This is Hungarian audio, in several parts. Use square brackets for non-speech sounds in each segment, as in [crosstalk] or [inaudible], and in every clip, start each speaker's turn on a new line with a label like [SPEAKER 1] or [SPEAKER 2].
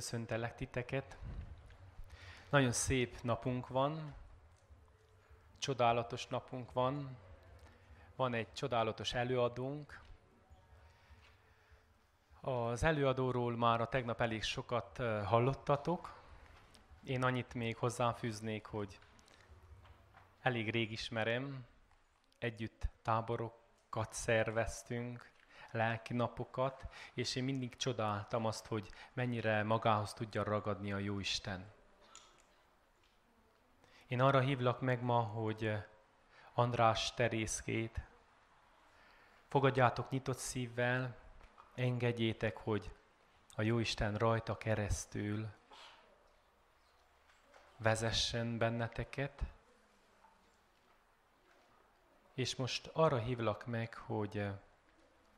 [SPEAKER 1] Köszöntelek titeket. Nagyon szép napunk van, csodálatos napunk van, van egy csodálatos előadónk. Az előadóról már a tegnap elég sokat hallottatok. Én annyit még hozzáfűznék, hogy elég rég ismerem, együtt táborokat szerveztünk, lelki napokat, és én mindig csodáltam azt, hogy mennyire magához tudja ragadni a Jóisten. Én arra hívlak meg ma, hogy András Terészkét fogadjátok nyitott szívvel, engedjétek, hogy a Jóisten rajta keresztül vezessen benneteket, és most arra hívlak meg, hogy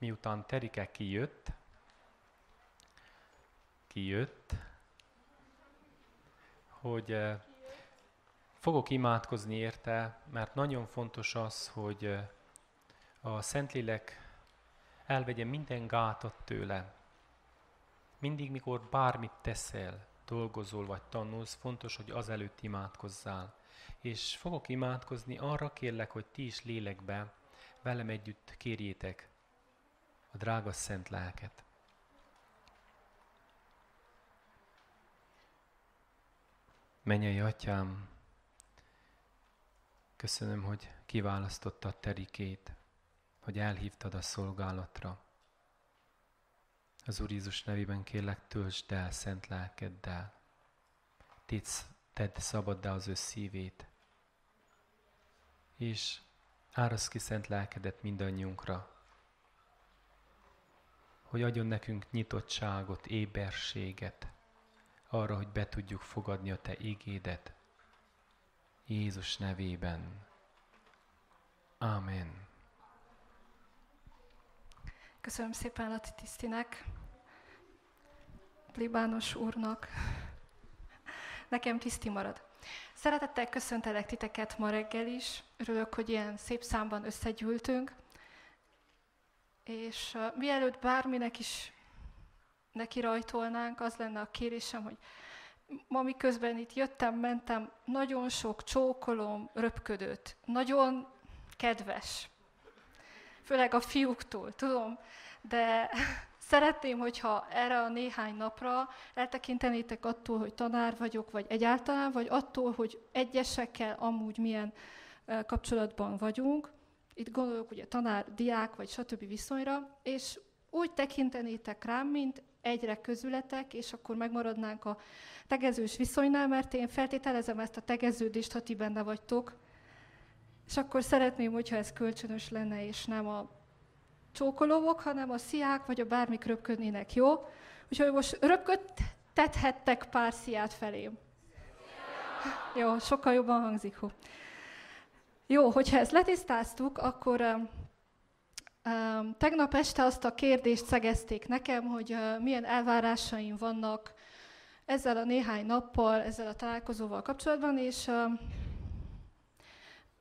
[SPEAKER 1] miután Terike kijött, kijött, hogy eh, fogok imádkozni érte, mert nagyon fontos az, hogy eh, a Szentlélek elvegye minden gátat tőle. Mindig, mikor bármit teszel, dolgozol vagy tanulsz, fontos, hogy azelőtt imádkozzál. És fogok imádkozni, arra kérlek, hogy ti is lélekbe velem együtt kérjétek a drága szent lelket. Mennyei atyám, köszönöm, hogy kiválasztottad Terikét, hogy elhívtad a szolgálatra. Az Úr Jézus nevében kérlek, töltsd el szent lelkeddel. Téd, tedd szabaddá az ő szívét. És árasz ki szent lelkedet mindannyiunkra, hogy adjon nekünk nyitottságot, éberséget arra, hogy be tudjuk fogadni a Te igédet. Jézus nevében. Amen.
[SPEAKER 2] Köszönöm szépen Lati Tisztinek, plébános úrnak. Nekem tiszti marad. Szeretettel köszöntelek titeket ma reggel is. Örülök, hogy ilyen szép számban összegyűltünk. És uh, mielőtt bárminek is neki rajtolnánk, az lenne a kérésem, hogy ma miközben itt jöttem, mentem, nagyon sok csókolom, röpködött, nagyon kedves. Főleg a fiúktól, tudom, de [laughs] szeretném, hogyha erre a néhány napra eltekintenétek attól, hogy tanár vagyok, vagy egyáltalán, vagy attól, hogy egyesekkel amúgy milyen kapcsolatban vagyunk, itt gondolok ugye tanár, diák, vagy stb. viszonyra, és úgy tekintenétek rám, mint egyre közületek, és akkor megmaradnánk a tegezős viszonynál, mert én feltételezem ezt a tegeződést, ha ti benne vagytok, és akkor szeretném, hogyha ez kölcsönös lenne, és nem a csókolóvok, hanem a sziák, vagy a bármik röpködnének, jó? Úgyhogy most röpködtethettek pár sziát felém. Jó, sokkal jobban hangzik. Hó. Jó, hogyha ezt letisztáztuk, akkor tegnap este azt a kérdést szegezték nekem, hogy milyen elvárásaim vannak ezzel a néhány nappal, ezzel a találkozóval kapcsolatban, és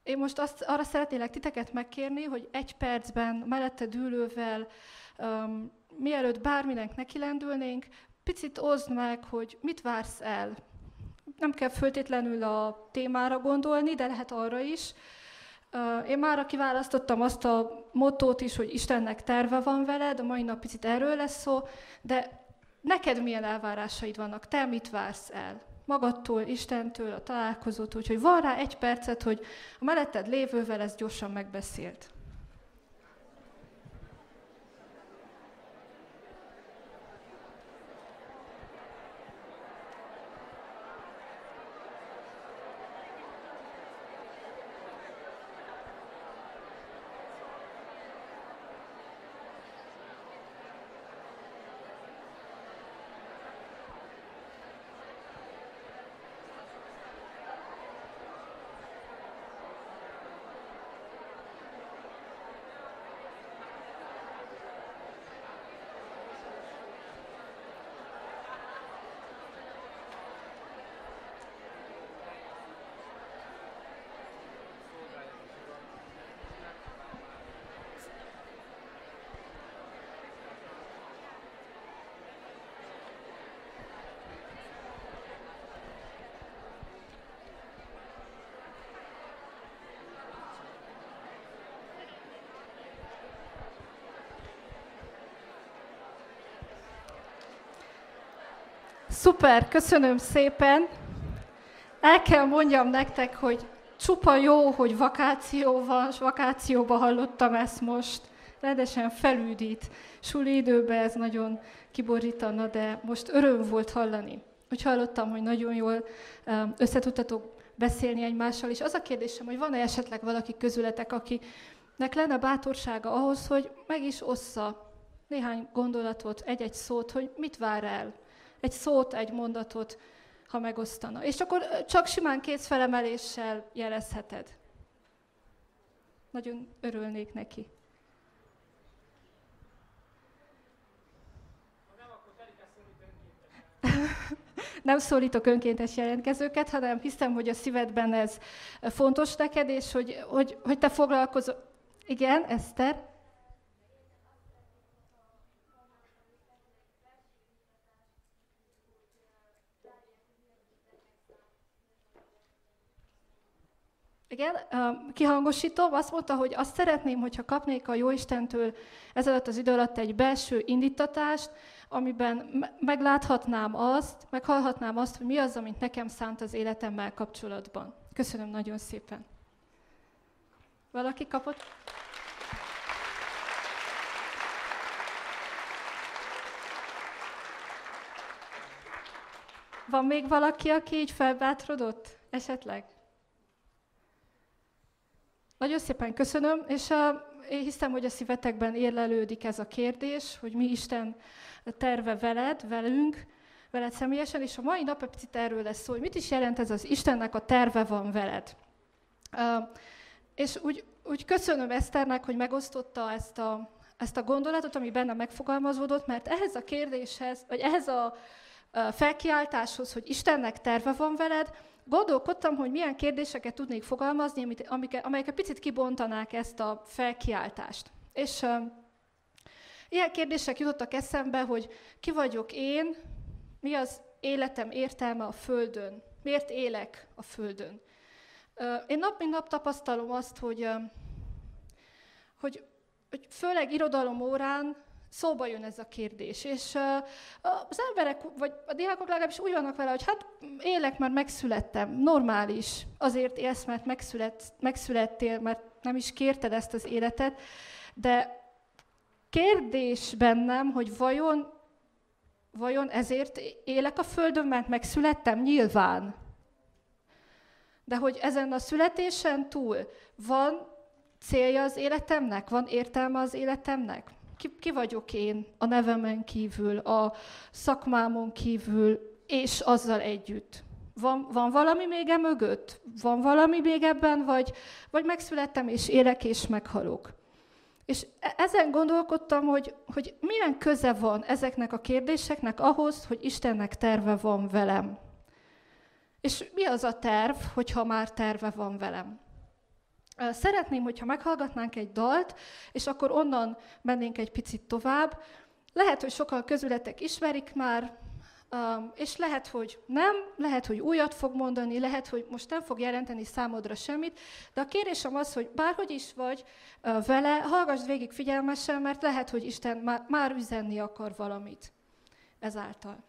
[SPEAKER 2] én most azt, arra szeretnélek titeket megkérni, hogy egy percben mellette dűlővel, um, mielőtt bárminek nekilendülnénk, picit oszd meg, hogy mit vársz el. Nem kell föltétlenül a témára gondolni, de lehet arra is, én már kiválasztottam azt a motót is, hogy Istennek terve van veled, a mai nap picit erről lesz szó, de neked milyen elvárásaid vannak, te mit vársz el? Magadtól, Istentől, a találkozótól, úgyhogy van rá egy percet, hogy a melletted lévővel ezt gyorsan megbeszélt. Szuper, köszönöm szépen. El kell mondjam nektek, hogy csupa jó, hogy vakáció van, és vakációba hallottam ezt most. Rendesen felüdít. Suli időben ez nagyon kiborítana, de most öröm volt hallani. Úgy hallottam, hogy nagyon jól összetudtatok beszélni egymással, és az a kérdésem, hogy van-e esetleg valaki közületek, akinek lenne bátorsága ahhoz, hogy meg is ossza néhány gondolatot, egy-egy szót, hogy mit vár el. Egy szót, egy mondatot, ha megosztana. És akkor csak simán kézfelemeléssel jelezheted. Nagyon örülnék neki. [laughs] nem szólítok önkéntes jelentkezőket, hanem hiszem, hogy a szívedben ez fontos neked, és hogy, hogy, hogy te foglalkozol. Igen, Eszter? Igen, kihangosítom, azt mondta, hogy azt szeretném, hogyha kapnék a Jóistentől ez alatt az idő alatt egy belső indítatást, amiben megláthatnám azt, meghallhatnám azt, hogy mi az, amit nekem szánt az életemmel kapcsolatban. Köszönöm nagyon szépen. Valaki kapott? Van még valaki, aki így felbátrodott esetleg? Nagyon szépen köszönöm, és a, én hiszem, hogy a szívetekben érlelődik ez a kérdés, hogy mi Isten terve veled, velünk, veled személyesen, és a mai nap egy picit erről lesz szó, hogy mit is jelent ez az Istennek a terve van veled. Uh, és úgy, úgy köszönöm Eszternek, hogy megosztotta ezt a, ezt a gondolatot, ami benne megfogalmazódott, mert ehhez a kérdéshez, vagy ehhez a felkiáltáshoz, hogy Istennek terve van veled, gondolkodtam, hogy milyen kérdéseket tudnék fogalmazni, amit, amelyek picit kibontanák ezt a felkiáltást. És ilyen kérdések jutottak eszembe, hogy ki vagyok én, mi az életem értelme a Földön, miért élek a Földön. Uh, én nap mint nap tapasztalom azt, hogy, hogy, hogy főleg irodalom órán szóba jön ez a kérdés. És az emberek, vagy a diákok legalábbis úgy vannak vele, hogy hát élek, mert megszülettem, normális, azért élsz, mert megszület, megszülettél, mert nem is kérted ezt az életet, de kérdés bennem, hogy vajon, vajon ezért élek a Földön, mert megszülettem? Nyilván. De hogy ezen a születésen túl van célja az életemnek, van értelme az életemnek? Ki, ki vagyok én a nevemen kívül, a szakmámon kívül, és azzal együtt. Van, van valami még e mögött? Van valami még ebben, vagy, vagy megszülettem, és élek, és meghalok? És e, ezen gondolkodtam, hogy, hogy milyen köze van ezeknek a kérdéseknek ahhoz, hogy Istennek terve van velem. És mi az a terv, hogyha már terve van velem? Szeretném, hogyha meghallgatnánk egy dalt, és akkor onnan mennénk egy picit tovább. Lehet, hogy sokan közületek ismerik már, és lehet, hogy nem, lehet, hogy újat fog mondani, lehet, hogy most nem fog jelenteni számodra semmit, de a kérésem az, hogy bárhogy is vagy vele, hallgass végig figyelmesen, mert lehet, hogy Isten már, már üzenni akar valamit ezáltal.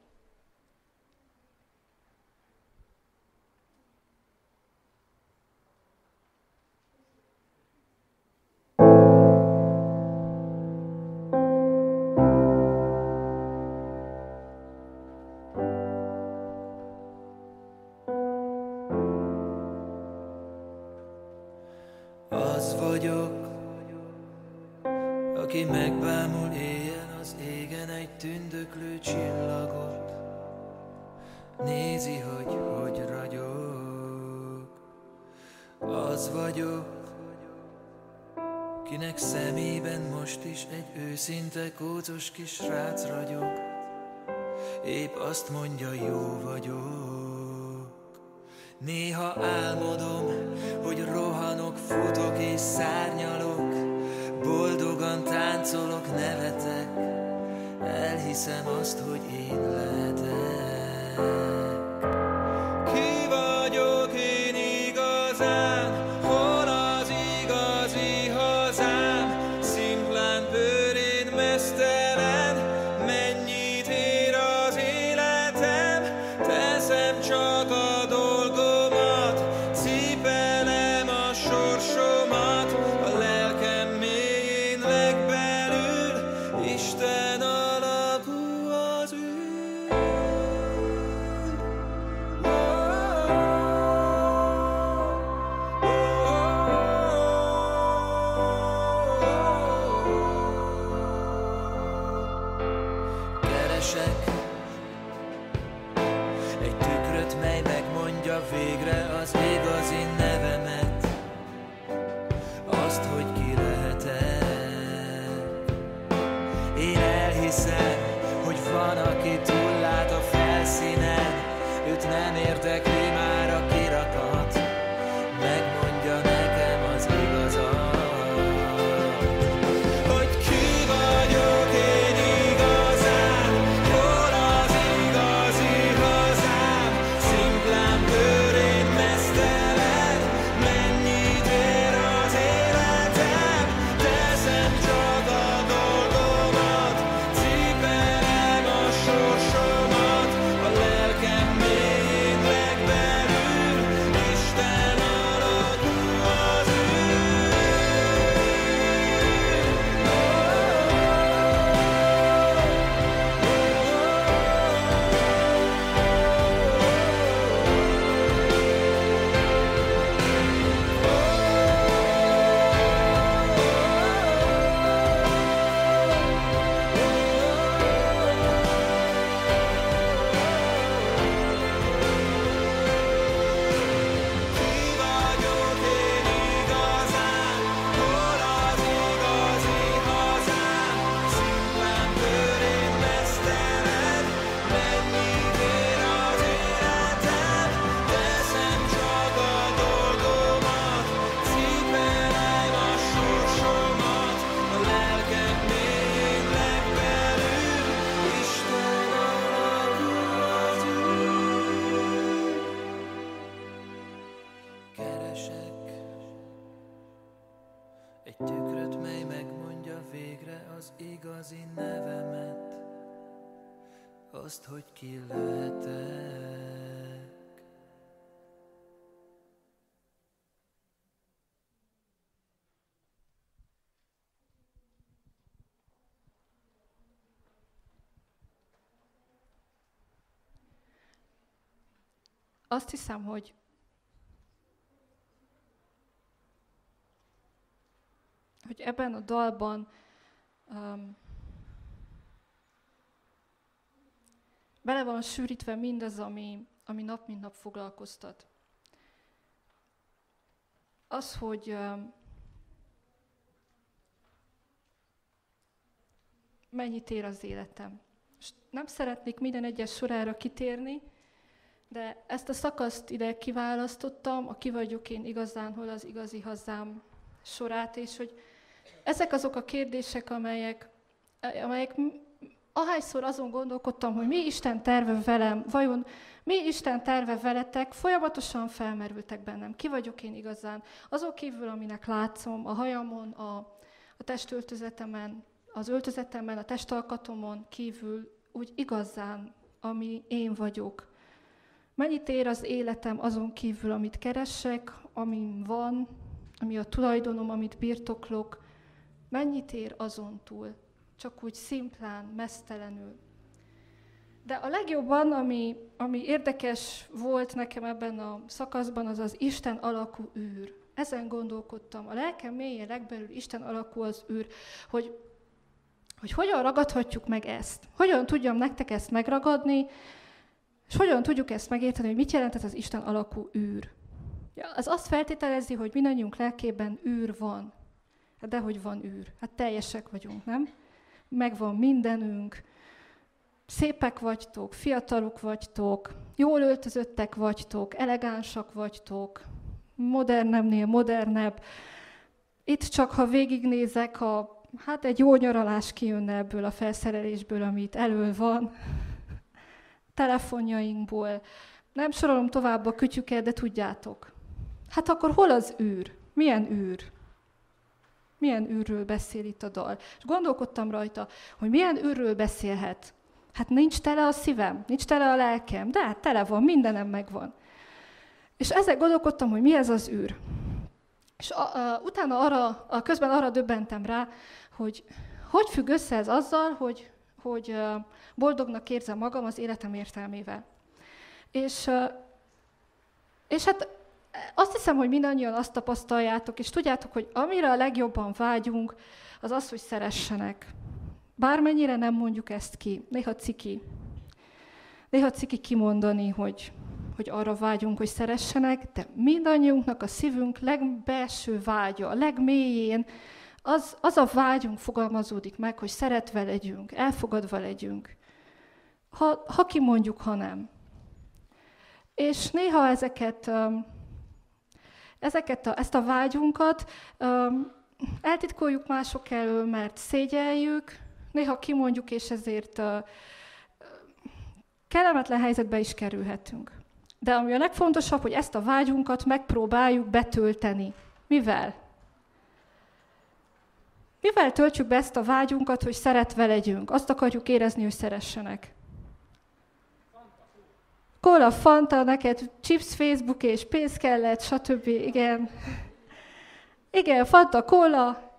[SPEAKER 3] Tündöklő csillagot, nézi, hogy hogy ragyog. Az vagyok, kinek szemében most is egy őszinte kócos kis rác ragyog. Épp azt mondja, jó vagyok. Néha álmodom, hogy rohanok, futok és szárnyalok, elhiszem azt, hogy én lehetek. Azt
[SPEAKER 2] hiszem, hogy hogy ebben a dalban um, bele van sűrítve mindaz, ami, ami nap mint nap foglalkoztat. Az, hogy um, mennyit ér az életem. És nem szeretnék minden egyes sorára kitérni, de ezt a szakaszt ide kiválasztottam, a ki vagyok én igazán, hol az igazi hazám sorát, és hogy ezek azok a kérdések, amelyek, amelyek ahányszor azon gondolkodtam, hogy mi Isten terve velem, vajon mi Isten terve veletek, folyamatosan felmerültek bennem. Ki vagyok én igazán? Azok kívül, aminek látszom, a hajamon, a, a testöltözetemen, az öltözetemben, a testalkatomon kívül, úgy igazán, ami én vagyok. Mennyit ér az életem azon kívül, amit keresek, amin van, ami a tulajdonom, amit birtoklok, mennyit ér azon túl, csak úgy szimplán, mesztelenül. De a legjobban, ami, ami érdekes volt nekem ebben a szakaszban, az az Isten alakú űr. Ezen gondolkodtam. A lelkem mélyén legbelül Isten alakú az űr, hogy, hogy hogyan ragadhatjuk meg ezt. Hogyan tudjam nektek ezt megragadni, és hogyan tudjuk ezt megérteni, hogy mit jelent ez az Isten alakú űr. Ja, az azt feltételezi, hogy mindannyiunk lelkében űr van. Hát dehogy van űr. Hát teljesek vagyunk, nem? Megvan mindenünk. Szépek vagytok, fiatalok vagytok, jól öltözöttek vagytok, elegánsak vagytok, modernebbnél modernebb. Itt csak, ha végignézek, a, hát egy jó nyaralás kijönne ebből a felszerelésből, amit elől van, telefonjainkból. Nem sorolom tovább a kütyüket, de tudjátok. Hát akkor hol az űr? Milyen űr? Milyen űrről beszél itt a dal? És gondolkodtam rajta, hogy milyen űrről beszélhet. Hát nincs tele a szívem, nincs tele a lelkem, de hát tele van, mindenem megvan. És ezzel gondolkodtam, hogy mi ez az űr. És a, a, utána arra, a, közben arra döbbentem rá, hogy hogy függ össze ez azzal, hogy, hogy boldognak érzem magam az életem értelmével. És, és hát azt hiszem, hogy mindannyian azt tapasztaljátok, és tudjátok, hogy amire a legjobban vágyunk, az az, hogy szeressenek. Bármennyire nem mondjuk ezt ki, néha ciki. Néha ciki kimondani, hogy, hogy arra vágyunk, hogy szeressenek, de mindannyiunknak a szívünk legbelső vágya, a legmélyén Az, az a vágyunk fogalmazódik meg, hogy szeretve legyünk, elfogadva legyünk. Ha, ha kimondjuk, ha nem. És néha ezeket, ezeket a, ezt a vágyunkat eltitkoljuk mások elől, mert szégyeljük, néha kimondjuk, és ezért kellemetlen helyzetbe is kerülhetünk. De ami a legfontosabb, hogy ezt a vágyunkat megpróbáljuk betölteni. Mivel? Mivel töltjük be ezt a vágyunkat, hogy szeretve legyünk? Azt akarjuk érezni, hogy szeressenek. Cola, Fanta, neked chips, Facebook és pénz kellett, stb. Igen. Igen, Fanta, Cola.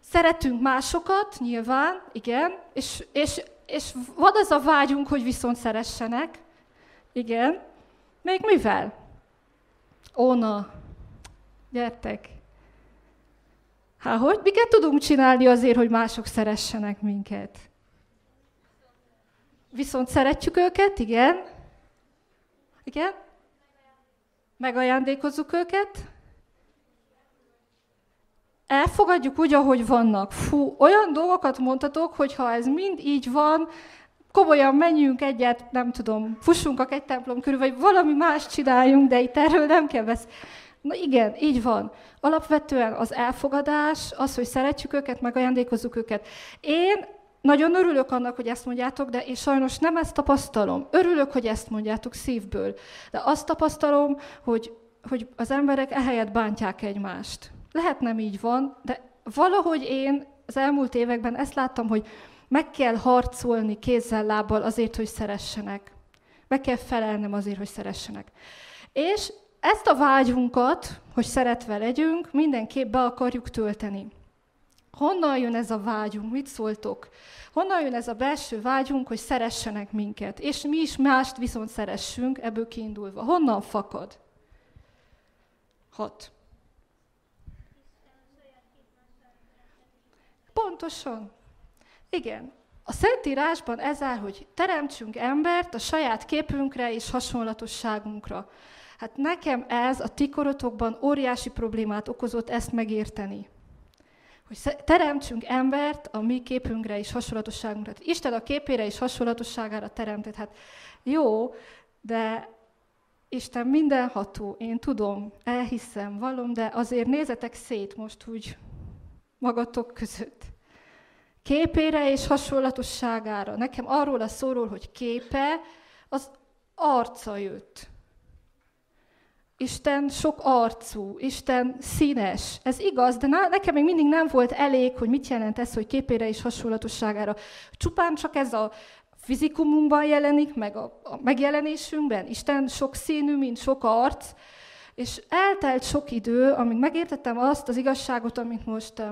[SPEAKER 2] Szeretünk másokat, nyilván, igen, és, és, és van az a vágyunk, hogy viszont szeressenek. Igen. Még mivel? Óna. Gyertek. Hát hogy? Miket tudunk csinálni azért, hogy mások szeressenek minket? Viszont szeretjük őket, igen. Igen? Megajándékozzuk őket. Elfogadjuk úgy, ahogy vannak. Fú, olyan dolgokat mondhatok, hogy ha ez mind így van, komolyan menjünk egyet, nem tudom, fussunk a egy templom körül, vagy valami más csináljunk, de itt erről nem kell vesz. Na igen, így van. Alapvetően az elfogadás, az, hogy szeretjük őket, meg ajándékozzuk őket. Én nagyon örülök annak, hogy ezt mondjátok, de én sajnos nem ezt tapasztalom. Örülök, hogy ezt mondjátok szívből. De azt tapasztalom, hogy, hogy az emberek ehelyett bántják egymást. Lehet nem így van, de valahogy én az elmúlt években ezt láttam, hogy meg kell harcolni kézzel, lábbal azért, hogy szeressenek. Meg kell felelnem azért, hogy szeressenek. És ezt a vágyunkat, hogy szeretve legyünk, mindenképp be akarjuk tölteni. Honnan jön ez a vágyunk? Mit szóltok? Honnan jön ez a belső vágyunk, hogy szeressenek minket? És mi is mást viszont szeressünk, ebből kiindulva. Honnan fakad? Hat. Pontosan. Igen. A Szentírásban ez áll, hogy teremtsünk embert a saját képünkre és hasonlatosságunkra. Hát nekem ez a ti korotokban óriási problémát okozott ezt megérteni. Hogy teremtsünk embert a mi képünkre és hasonlatosságunkra. Isten a képére és hasonlatosságára teremtett. Hát jó, de Isten mindenható, én tudom, elhiszem, valom, de azért nézetek szét most úgy magatok között képére és hasonlatosságára. Nekem arról a szóról, hogy képe, az arca jött. Isten sok arcú, Isten színes. Ez igaz, de nekem még mindig nem volt elég, hogy mit jelent ez, hogy képére és hasonlatosságára. Csupán csak ez a fizikumunkban jelenik, meg a, a megjelenésünkben. Isten sok színű, mint sok arc. És eltelt sok idő, amíg megértettem azt az igazságot, amit most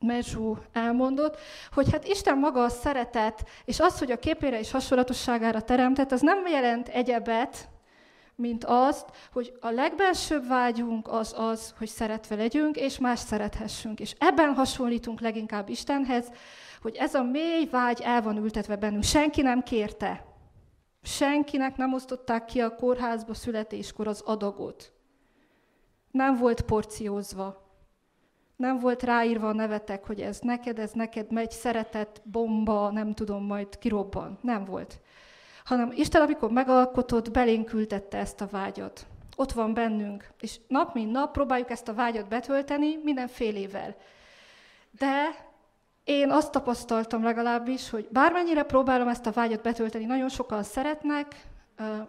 [SPEAKER 2] Mezsú elmondott, hogy hát Isten maga a szeretet, és az, hogy a képére és hasonlatosságára teremtett, az nem jelent egyebet, mint azt, hogy a legbelsőbb vágyunk az az, hogy szeretve legyünk, és más szerethessünk. És ebben hasonlítunk leginkább Istenhez, hogy ez a mély vágy el van ültetve bennünk. Senki nem kérte. Senkinek nem osztották ki a kórházba születéskor az adagot. Nem volt porciózva. Nem volt ráírva a nevetek, hogy ez neked, ez neked megy, szeretett, bomba, nem tudom, majd kirobban. Nem volt. Hanem Isten, amikor megalkotott, belénk ültette ezt a vágyat. Ott van bennünk. És nap mint nap próbáljuk ezt a vágyat betölteni mindenfélével. De én azt tapasztaltam legalábbis, hogy bármennyire próbálom ezt a vágyat betölteni, nagyon sokan szeretnek,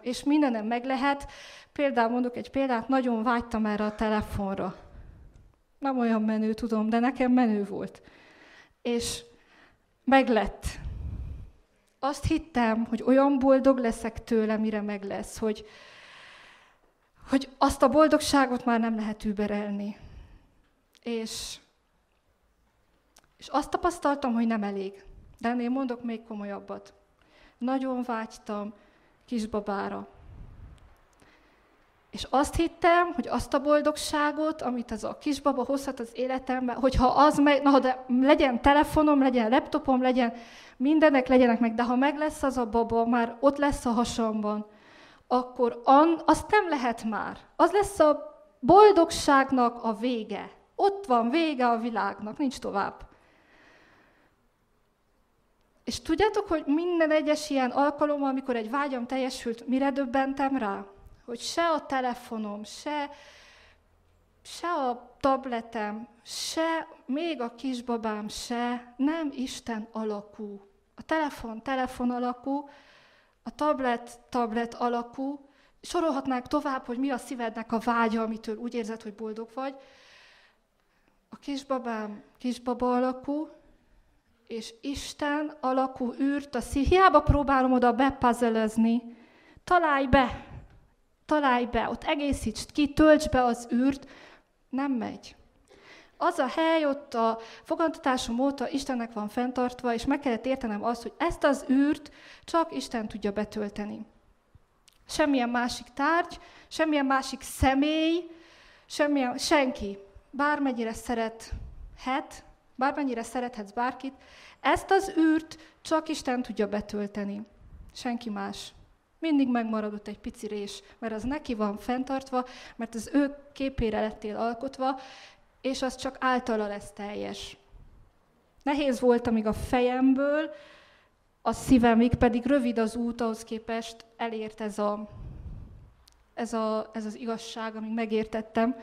[SPEAKER 2] és mindenem meg lehet. Például mondok egy példát, nagyon vágytam erre a telefonra nem olyan menő, tudom, de nekem menő volt. És meglett. Azt hittem, hogy olyan boldog leszek tőle, mire meg lesz, hogy, hogy azt a boldogságot már nem lehet überelni. És, és azt tapasztaltam, hogy nem elég. De ennél mondok még komolyabbat. Nagyon vágytam kisbabára. És azt hittem, hogy azt a boldogságot, amit az a kisbaba hozhat az életembe, hogyha az meg, na de legyen telefonom, legyen laptopom, legyen mindenek legyenek meg, de ha meg lesz az a baba, már ott lesz a hasamban, akkor an, azt nem lehet már. Az lesz a boldogságnak a vége. ott van vége a világnak, nincs tovább. És tudjátok, hogy minden egyes ilyen alkalommal, amikor egy vágyam teljesült, mire döbbentem rá? Hogy se a telefonom, se, se a tabletem, se még a kisbabám se nem Isten alakú. A telefon telefon alakú, a tablet tablet alakú, sorolhatnánk tovább, hogy mi a szívednek a vágya, amitől úgy érzed, hogy boldog vagy. A kisbabám kisbaba alakú, és Isten alakú űrt a. Hiába próbálom oda bepazelezni. Találj be, találj be, ott egészítsd ki, tölts be az űrt, nem megy. Az a hely ott a fogantatásom óta Istennek van fenntartva, és meg kellett értenem azt, hogy ezt az űrt csak Isten tudja betölteni. Semmilyen másik tárgy, semmilyen másik személy, semmilyen, senki, bármennyire szerethet, bármennyire szerethetsz bárkit, ezt az űrt csak Isten tudja betölteni. Senki más. Mindig megmaradott egy pici rés, mert az neki van fenntartva, mert az ő képére lettél alkotva, és az csak általa lesz teljes. Nehéz volt, amíg a fejemből, a szívemig pedig rövid az út ahhoz képest elért ez, a, ez, a, ez az igazság, amíg megértettem,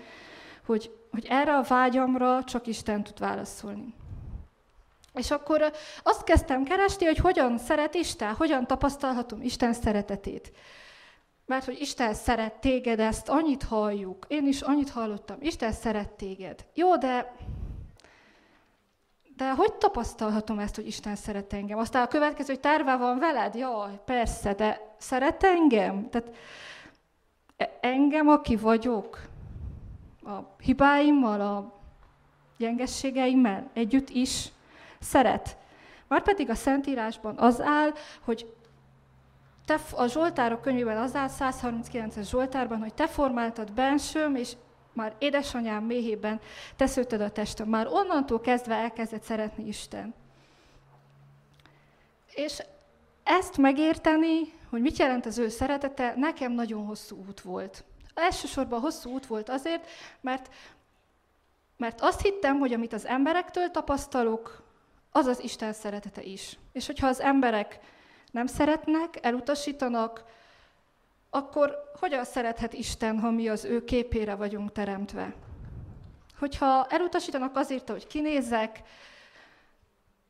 [SPEAKER 2] hogy, hogy erre a vágyamra csak Isten tud válaszolni. És akkor azt kezdtem keresni, hogy hogyan szeret Isten, hogyan tapasztalhatom Isten szeretetét. Mert hogy Isten szeret téged, ezt annyit halljuk. Én is annyit hallottam. Isten szeret téged. Jó, de de hogy tapasztalhatom ezt, hogy Isten szeret engem? Aztán a következő, hogy terve van veled? Jaj, persze, de szeret engem? Tehát e- engem, aki vagyok, a hibáimmal, a gyengességeimmel együtt is szeret. Már pedig a Szentírásban az áll, hogy te, a Zsoltárok könyvében az áll, 139-es Zsoltárban, hogy te formáltad bensőm, és már édesanyám méhében teszőtted a testem. Már onnantól kezdve elkezdett szeretni Isten. És ezt megérteni, hogy mit jelent az ő szeretete, nekem nagyon hosszú út volt. Elsősorban hosszú út volt azért, mert, mert azt hittem, hogy amit az emberektől tapasztalok, az az Isten szeretete is. És hogyha az emberek nem szeretnek, elutasítanak, akkor hogyan szerethet Isten, ha mi az ő képére vagyunk teremtve? Hogyha elutasítanak azért, hogy kinézek,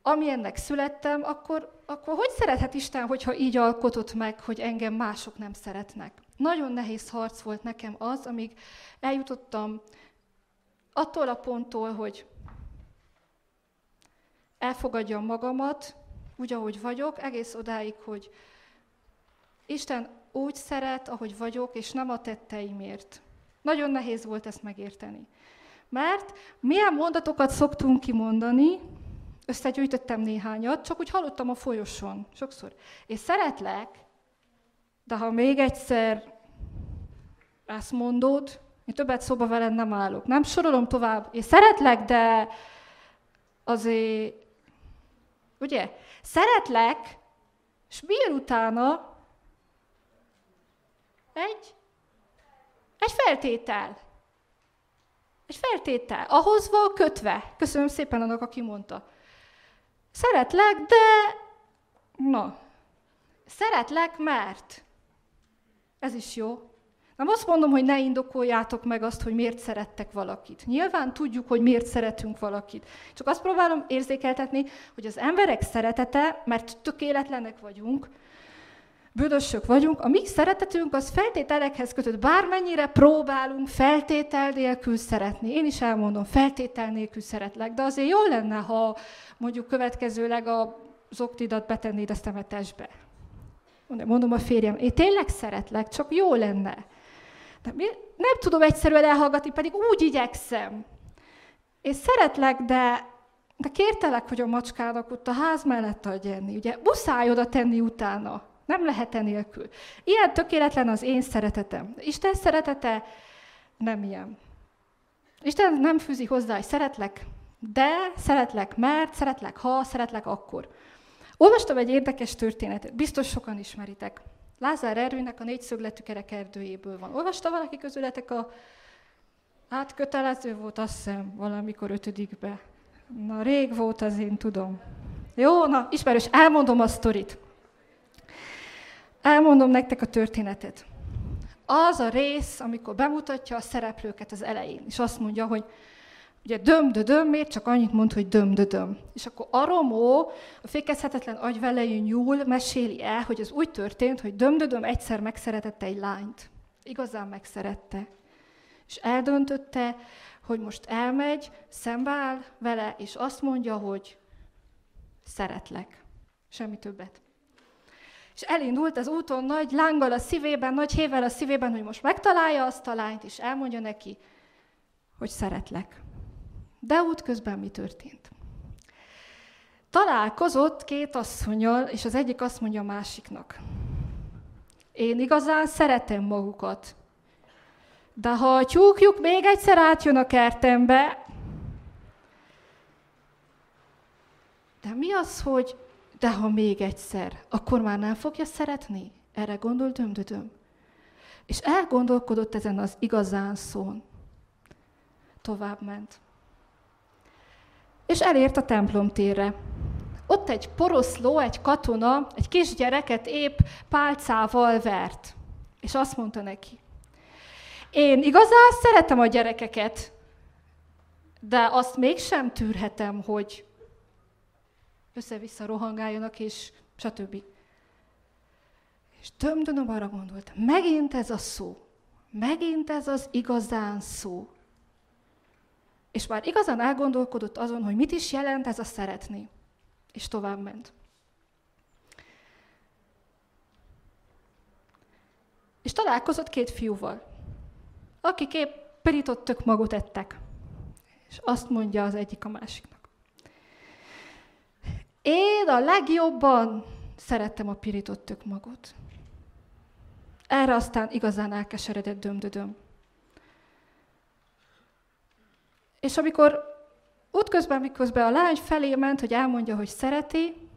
[SPEAKER 2] amilyennek születtem, akkor, akkor hogy szerethet Isten, hogyha így alkotott meg, hogy engem mások nem szeretnek? Nagyon nehéz harc volt nekem az, amíg eljutottam attól a ponttól, hogy elfogadjam magamat, úgy, ahogy vagyok, egész odáig, hogy Isten úgy szeret, ahogy vagyok, és nem a tetteimért. Nagyon nehéz volt ezt megérteni. Mert milyen mondatokat szoktunk kimondani, összegyűjtöttem néhányat, csak úgy hallottam a folyosón, sokszor. És szeretlek, de ha még egyszer ezt mondod, én többet szóba veled nem állok. Nem sorolom tovább. Én szeretlek, de azért, ugye, szeretlek, és miért utána egy, egy feltétel. Egy feltétel. Ahhoz van kötve. Köszönöm szépen annak, aki mondta. Szeretlek, de... Na. Szeretlek, mert... Ez is jó. Nem azt mondom, hogy ne indokoljátok meg azt, hogy miért szerettek valakit. Nyilván tudjuk, hogy miért szeretünk valakit. Csak azt próbálom érzékeltetni, hogy az emberek szeretete, mert tökéletlenek vagyunk, bűnösök vagyunk, a mi szeretetünk az feltételekhez kötött. Bármennyire próbálunk feltétel nélkül szeretni. Én is elmondom, feltétel nélkül szeretlek, de azért jó lenne, ha mondjuk következőleg az oktidat betennéd a szemetesbe. Mondom a férjem, én tényleg szeretlek, csak jó lenne. Nem tudom egyszerűen elhallgatni, pedig úgy igyekszem. És szeretlek, de, de kértelek, hogy a macskának ott a ház mellett adj enni. Ugye muszáj oda tenni utána. Nem lehet enélkül. Ilyen tökéletlen az én szeretetem. Isten szeretete nem ilyen. Isten nem fűzi hozzá, hogy szeretlek, de szeretlek, mert szeretlek, ha, szeretlek akkor. Olvastam egy érdekes történetet, biztos sokan ismeritek. Lázár Erőnek a négyszögletű kerek erdőjéből van. Olvasta valaki közületek a Hát kötelező volt, azt hiszem, valamikor ötödikbe. Na, rég volt az, én tudom. Jó, na, ismerős, elmondom a sztorit. Elmondom nektek a történetet. Az a rész, amikor bemutatja a szereplőket az elején, és azt mondja, hogy ugye döm, de döm, miért csak annyit mond, hogy döm, de döm. És akkor a Romó, a fékezhetetlen agyvelejű nyúl meséli el, hogy az úgy történt, hogy döm, de döm egyszer megszeretette egy lányt. Igazán megszerette. És eldöntötte, hogy most elmegy, szembeáll vele, és azt mondja, hogy szeretlek. Semmi többet. És elindult az úton nagy lánggal a szívében, nagy hével a szívében, hogy most megtalálja azt a lányt, és elmondja neki, hogy szeretlek. De útközben mi történt? Találkozott két asszonyal, és az egyik azt mondja a másiknak. Én igazán szeretem magukat, de ha a tyúkjuk még egyszer átjön a kertembe, de mi az, hogy de ha még egyszer, akkor már nem fogja szeretni? Erre gondol dömdödöm. És elgondolkodott ezen az igazán szón. Tovább ment. És elért a templom térre. Ott egy poroszló, egy katona, egy kisgyereket épp pálcával vert. És azt mondta neki, én igazán szeretem a gyerekeket, de azt mégsem tűrhetem, hogy össze-vissza rohangáljanak, és stb. És tömdönöm arra gondolt, megint ez a szó, megint ez az igazán szó. És már igazán elgondolkodott azon, hogy mit is jelent ez a szeretni. És tovább ment. És találkozott két fiúval, akik épp pirított tök magot ettek. És azt mondja az egyik a másiknak. Én a legjobban szerettem a pirított tök magot. Erre aztán igazán elkeseredett dömdödöm. És amikor útközben, miközben a lány felé ment, hogy elmondja, hogy szereti,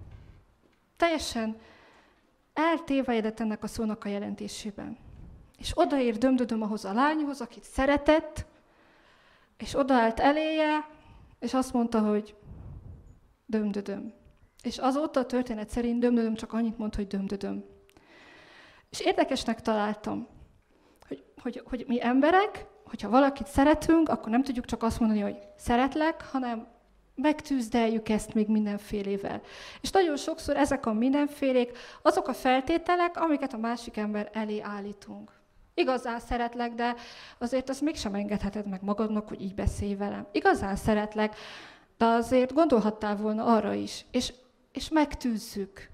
[SPEAKER 2] teljesen eltévejedett ennek a szónak a jelentésében. És odaér dömdödöm ahhoz a lányhoz, akit szeretett, és odaállt eléje, és azt mondta, hogy dömdödöm. És azóta a történet szerint dömdödöm csak annyit mond, hogy dömdödöm. És érdekesnek találtam, hogy, hogy, hogy mi emberek, hogyha valakit szeretünk, akkor nem tudjuk csak azt mondani, hogy szeretlek, hanem megtűzdeljük ezt még mindenfélével. És nagyon sokszor ezek a mindenfélék azok a feltételek, amiket a másik ember elé állítunk. Igazán szeretlek, de azért azt mégsem engedheted meg magadnak, hogy így beszélj velem. Igazán szeretlek, de azért gondolhattál volna arra is. És és megtűzzük.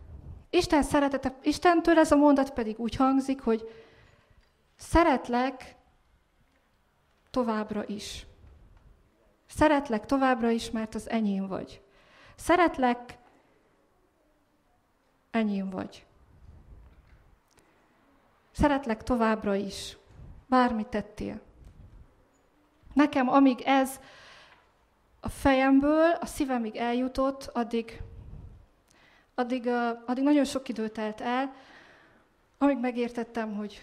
[SPEAKER 2] Isten szeretete, Istentől ez a mondat pedig úgy hangzik, hogy szeretlek továbbra is. Szeretlek továbbra is, mert az enyém vagy. Szeretlek, enyém vagy. Szeretlek továbbra is, bármit tettél. Nekem, amíg ez a fejemből, a szívemig eljutott, addig addig, addig nagyon sok idő telt el, amíg megértettem, hogy,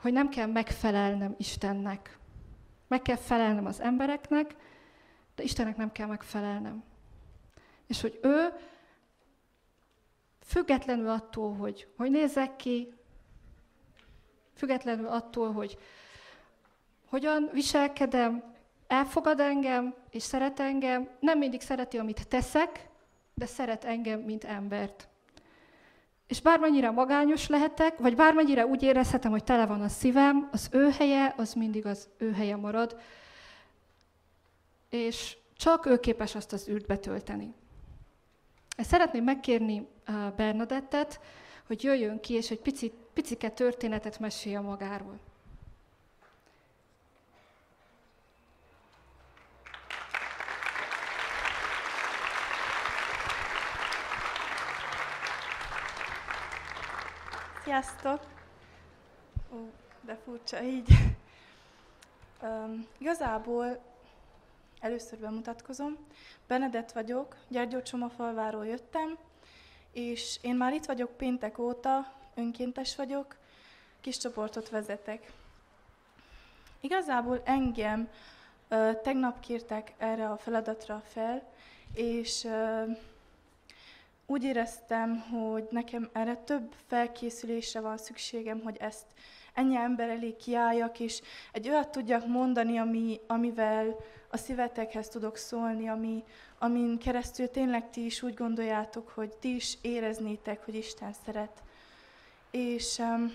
[SPEAKER 2] hogy nem kell megfelelnem Istennek. Meg kell felelnem az embereknek, de Istennek nem kell megfelelnem. És hogy ő függetlenül attól, hogy hogy nézek ki, függetlenül attól, hogy hogyan viselkedem, elfogad engem és szeret engem, nem mindig szereti, amit teszek, de szeret engem, mint embert. És bármennyire magányos lehetek, vagy bármennyire úgy érezhetem, hogy tele van a szívem, az ő helye, az mindig az ő helye marad. És csak ő képes azt az űrt betölteni. Ezt szeretném megkérni uh, Bernadettet, hogy jöjjön ki, és egy picit, picike történetet mesélje magáról.
[SPEAKER 4] Sziasztok! Ó, de furcsa így. Um, igazából először bemutatkozom. Benedett vagyok, Gyergyócsomafalváról jöttem, és én már itt vagyok péntek óta, önkéntes vagyok, kis csoportot vezetek. Igazából engem Tegnap kértek erre a feladatra fel, és úgy éreztem, hogy nekem erre több felkészülésre van szükségem, hogy ezt ennyi ember elé kiálljak, és egy olyat tudjak mondani, ami, amivel a szívetekhez tudok szólni, ami, amin keresztül tényleg ti is úgy gondoljátok, hogy ti is éreznétek, hogy Isten szeret. És um,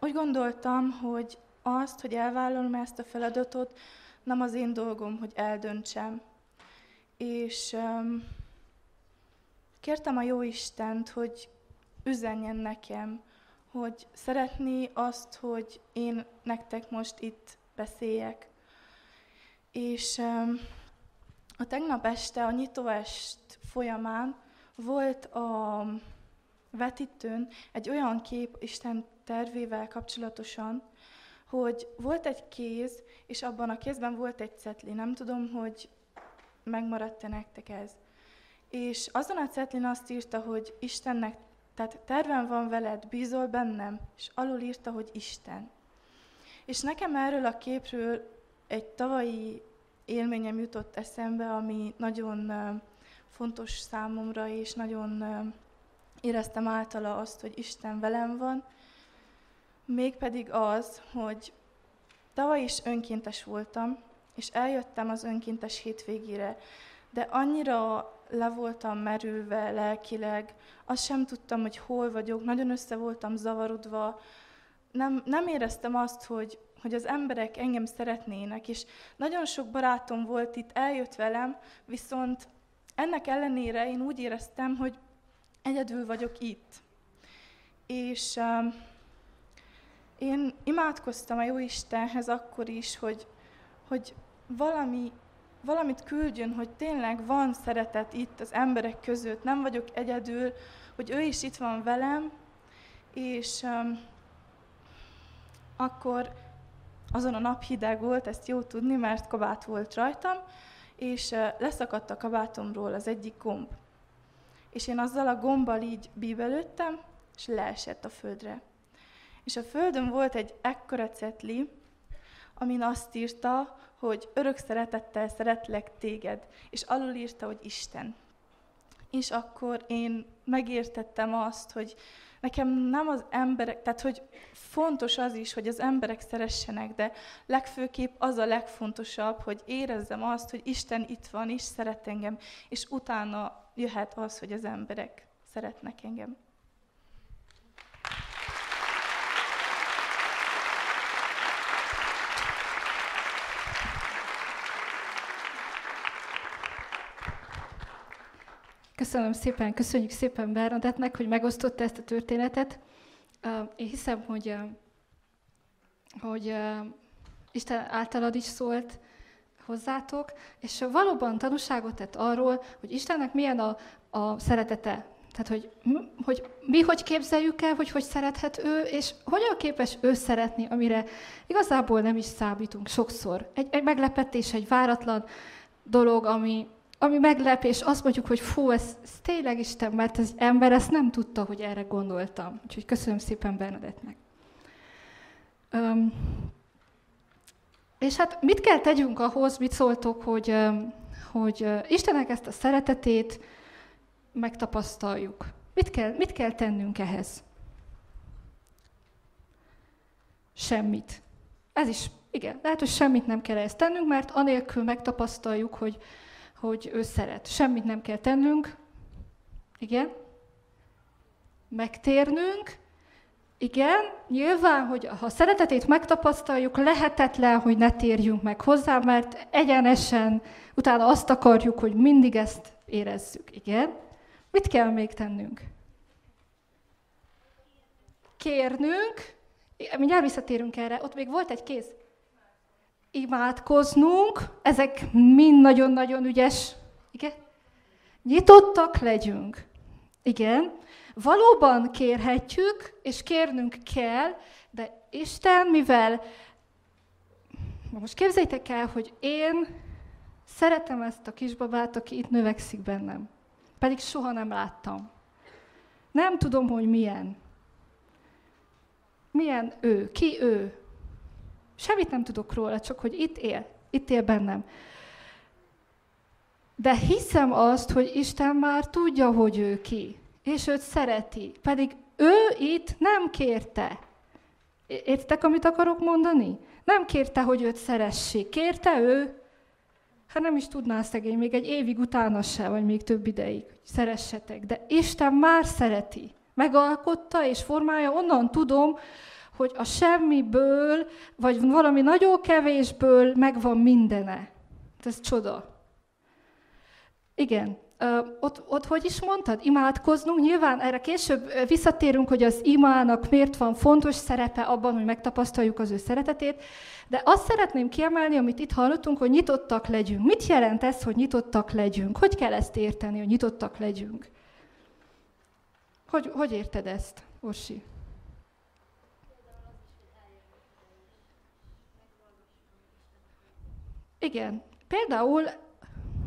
[SPEAKER 4] úgy gondoltam, hogy azt, hogy elvállalom ezt a feladatot, nem az én dolgom, hogy eldöntsem. És um, kértem a jó Istent, hogy üzenjen nekem, hogy szeretné azt, hogy én nektek most itt beszéljek. És a tegnap este, a nyitóest folyamán volt a vetítőn egy olyan kép Isten tervével kapcsolatosan, hogy volt egy kéz, és abban a kézben volt egy cetli. Nem tudom, hogy megmaradt-e nektek ez. És azon a cetlin azt írta, hogy Istennek, tehát terven van veled, bízol bennem, és alul írta, hogy Isten. És nekem erről a képről egy tavalyi élményem jutott eszembe, ami nagyon fontos számomra, és nagyon éreztem általa azt, hogy Isten velem van, mégpedig az, hogy tavaly is önkéntes voltam, és eljöttem az önkéntes hétvégére, de annyira le voltam merülve lelkileg, azt sem tudtam, hogy hol vagyok, nagyon össze voltam zavarodva, nem, nem éreztem azt, hogy, hogy az emberek engem szeretnének, és nagyon sok barátom volt itt, eljött velem, viszont ennek ellenére én úgy éreztem, hogy egyedül vagyok itt. És um, én imádkoztam a Jóistenhez akkor is, hogy, hogy valami, valamit küldjön, hogy tényleg van szeretet itt az emberek között, nem vagyok egyedül, hogy ő is itt van velem, és um, akkor azon a nap hideg volt, ezt jó tudni, mert kabát volt rajtam, és uh, leszakadt a kabátomról az egyik gomb. És én azzal a gombbal így bíbelődtem, és leesett a földre. És a földön volt egy ekkora cetli, amin azt írta, hogy örök szeretettel szeretlek téged, és alul írta, hogy Isten. És akkor én megértettem azt, hogy nekem nem az emberek, tehát hogy fontos az is, hogy az emberek szeressenek, de legfőképp az a legfontosabb, hogy érezzem azt, hogy Isten itt van, és szeret engem, és utána jöhet az, hogy az emberek szeretnek engem.
[SPEAKER 2] Köszönöm szépen, köszönjük szépen Bernadettnek, hogy megosztotta ezt a történetet. Én hiszem, hogy, hogy Isten általad is szólt hozzátok, és valóban tanúságot tett arról, hogy Istennek milyen a, a szeretete. Tehát, hogy, hogy mi hogy képzeljük el, hogy hogy szerethet ő, és hogyan képes ő szeretni, amire igazából nem is számítunk sokszor. Egy, egy meglepetés, egy váratlan dolog, ami, ami meglep, és azt mondjuk, hogy fú, ez, ez tényleg Isten, mert az ember ezt nem tudta, hogy erre gondoltam. Úgyhogy köszönöm szépen Bernadettnek. Um, és hát mit kell tegyünk ahhoz, mit szóltok, hogy, hogy Istennek ezt a szeretetét megtapasztaljuk? Mit kell, mit kell tennünk ehhez? Semmit. Ez is, igen, lehet, hogy semmit nem kell ezt tennünk, mert anélkül megtapasztaljuk, hogy, hogy ő szeret. Semmit nem kell tennünk, igen, megtérnünk, igen, nyilván, hogy ha szeretetét megtapasztaljuk, lehetetlen, hogy ne térjünk meg hozzá, mert egyenesen utána azt akarjuk, hogy mindig ezt érezzük. Igen. Mit kell még tennünk? Kérnünk, mindjárt visszatérünk erre, ott még volt egy kéz imádkoznunk, ezek mind nagyon-nagyon ügyes. Igen? Nyitottak legyünk. Igen. Valóban kérhetjük, és kérnünk kell, de Isten, mivel most képzeljétek el, hogy én szeretem ezt a kisbabát, aki itt növekszik bennem. Pedig soha nem láttam. Nem tudom, hogy milyen. Milyen ő, ki ő, Semmit nem tudok róla, csak hogy itt él. itt él bennem. De hiszem azt, hogy Isten már tudja, hogy ő ki, és őt szereti. Pedig ő itt nem kérte. Értek, amit akarok mondani? Nem kérte, hogy őt szeressék. Kérte ő, hát nem is tudná szegény, még egy évig utána se, vagy még több ideig, hogy szeressetek. De Isten már szereti. Megalkotta és formája, onnan tudom, hogy a semmiből, vagy valami nagyon kevésből megvan mindene. Ez csoda. Igen, ott, ott hogy is mondtad? Imádkoznunk. Nyilván erre később visszatérünk, hogy az imának miért van fontos szerepe abban, hogy megtapasztaljuk az ő szeretetét. De azt szeretném kiemelni, amit itt hallottunk, hogy nyitottak legyünk. Mit jelent ez, hogy nyitottak legyünk? Hogy kell ezt érteni, hogy nyitottak legyünk? Hogy, hogy érted ezt, Orsi? Igen. Például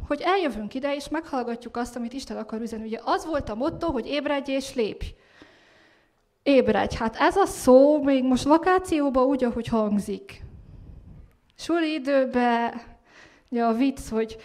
[SPEAKER 2] hogy eljövünk ide, és meghallgatjuk azt, amit Isten akar üzenni. Ugye az volt a motto, hogy ébredj és lépj. Ébredj. Hát ez a szó még most vakációban úgy, ahogy hangzik. Suli időben, ugye a vicc, hogy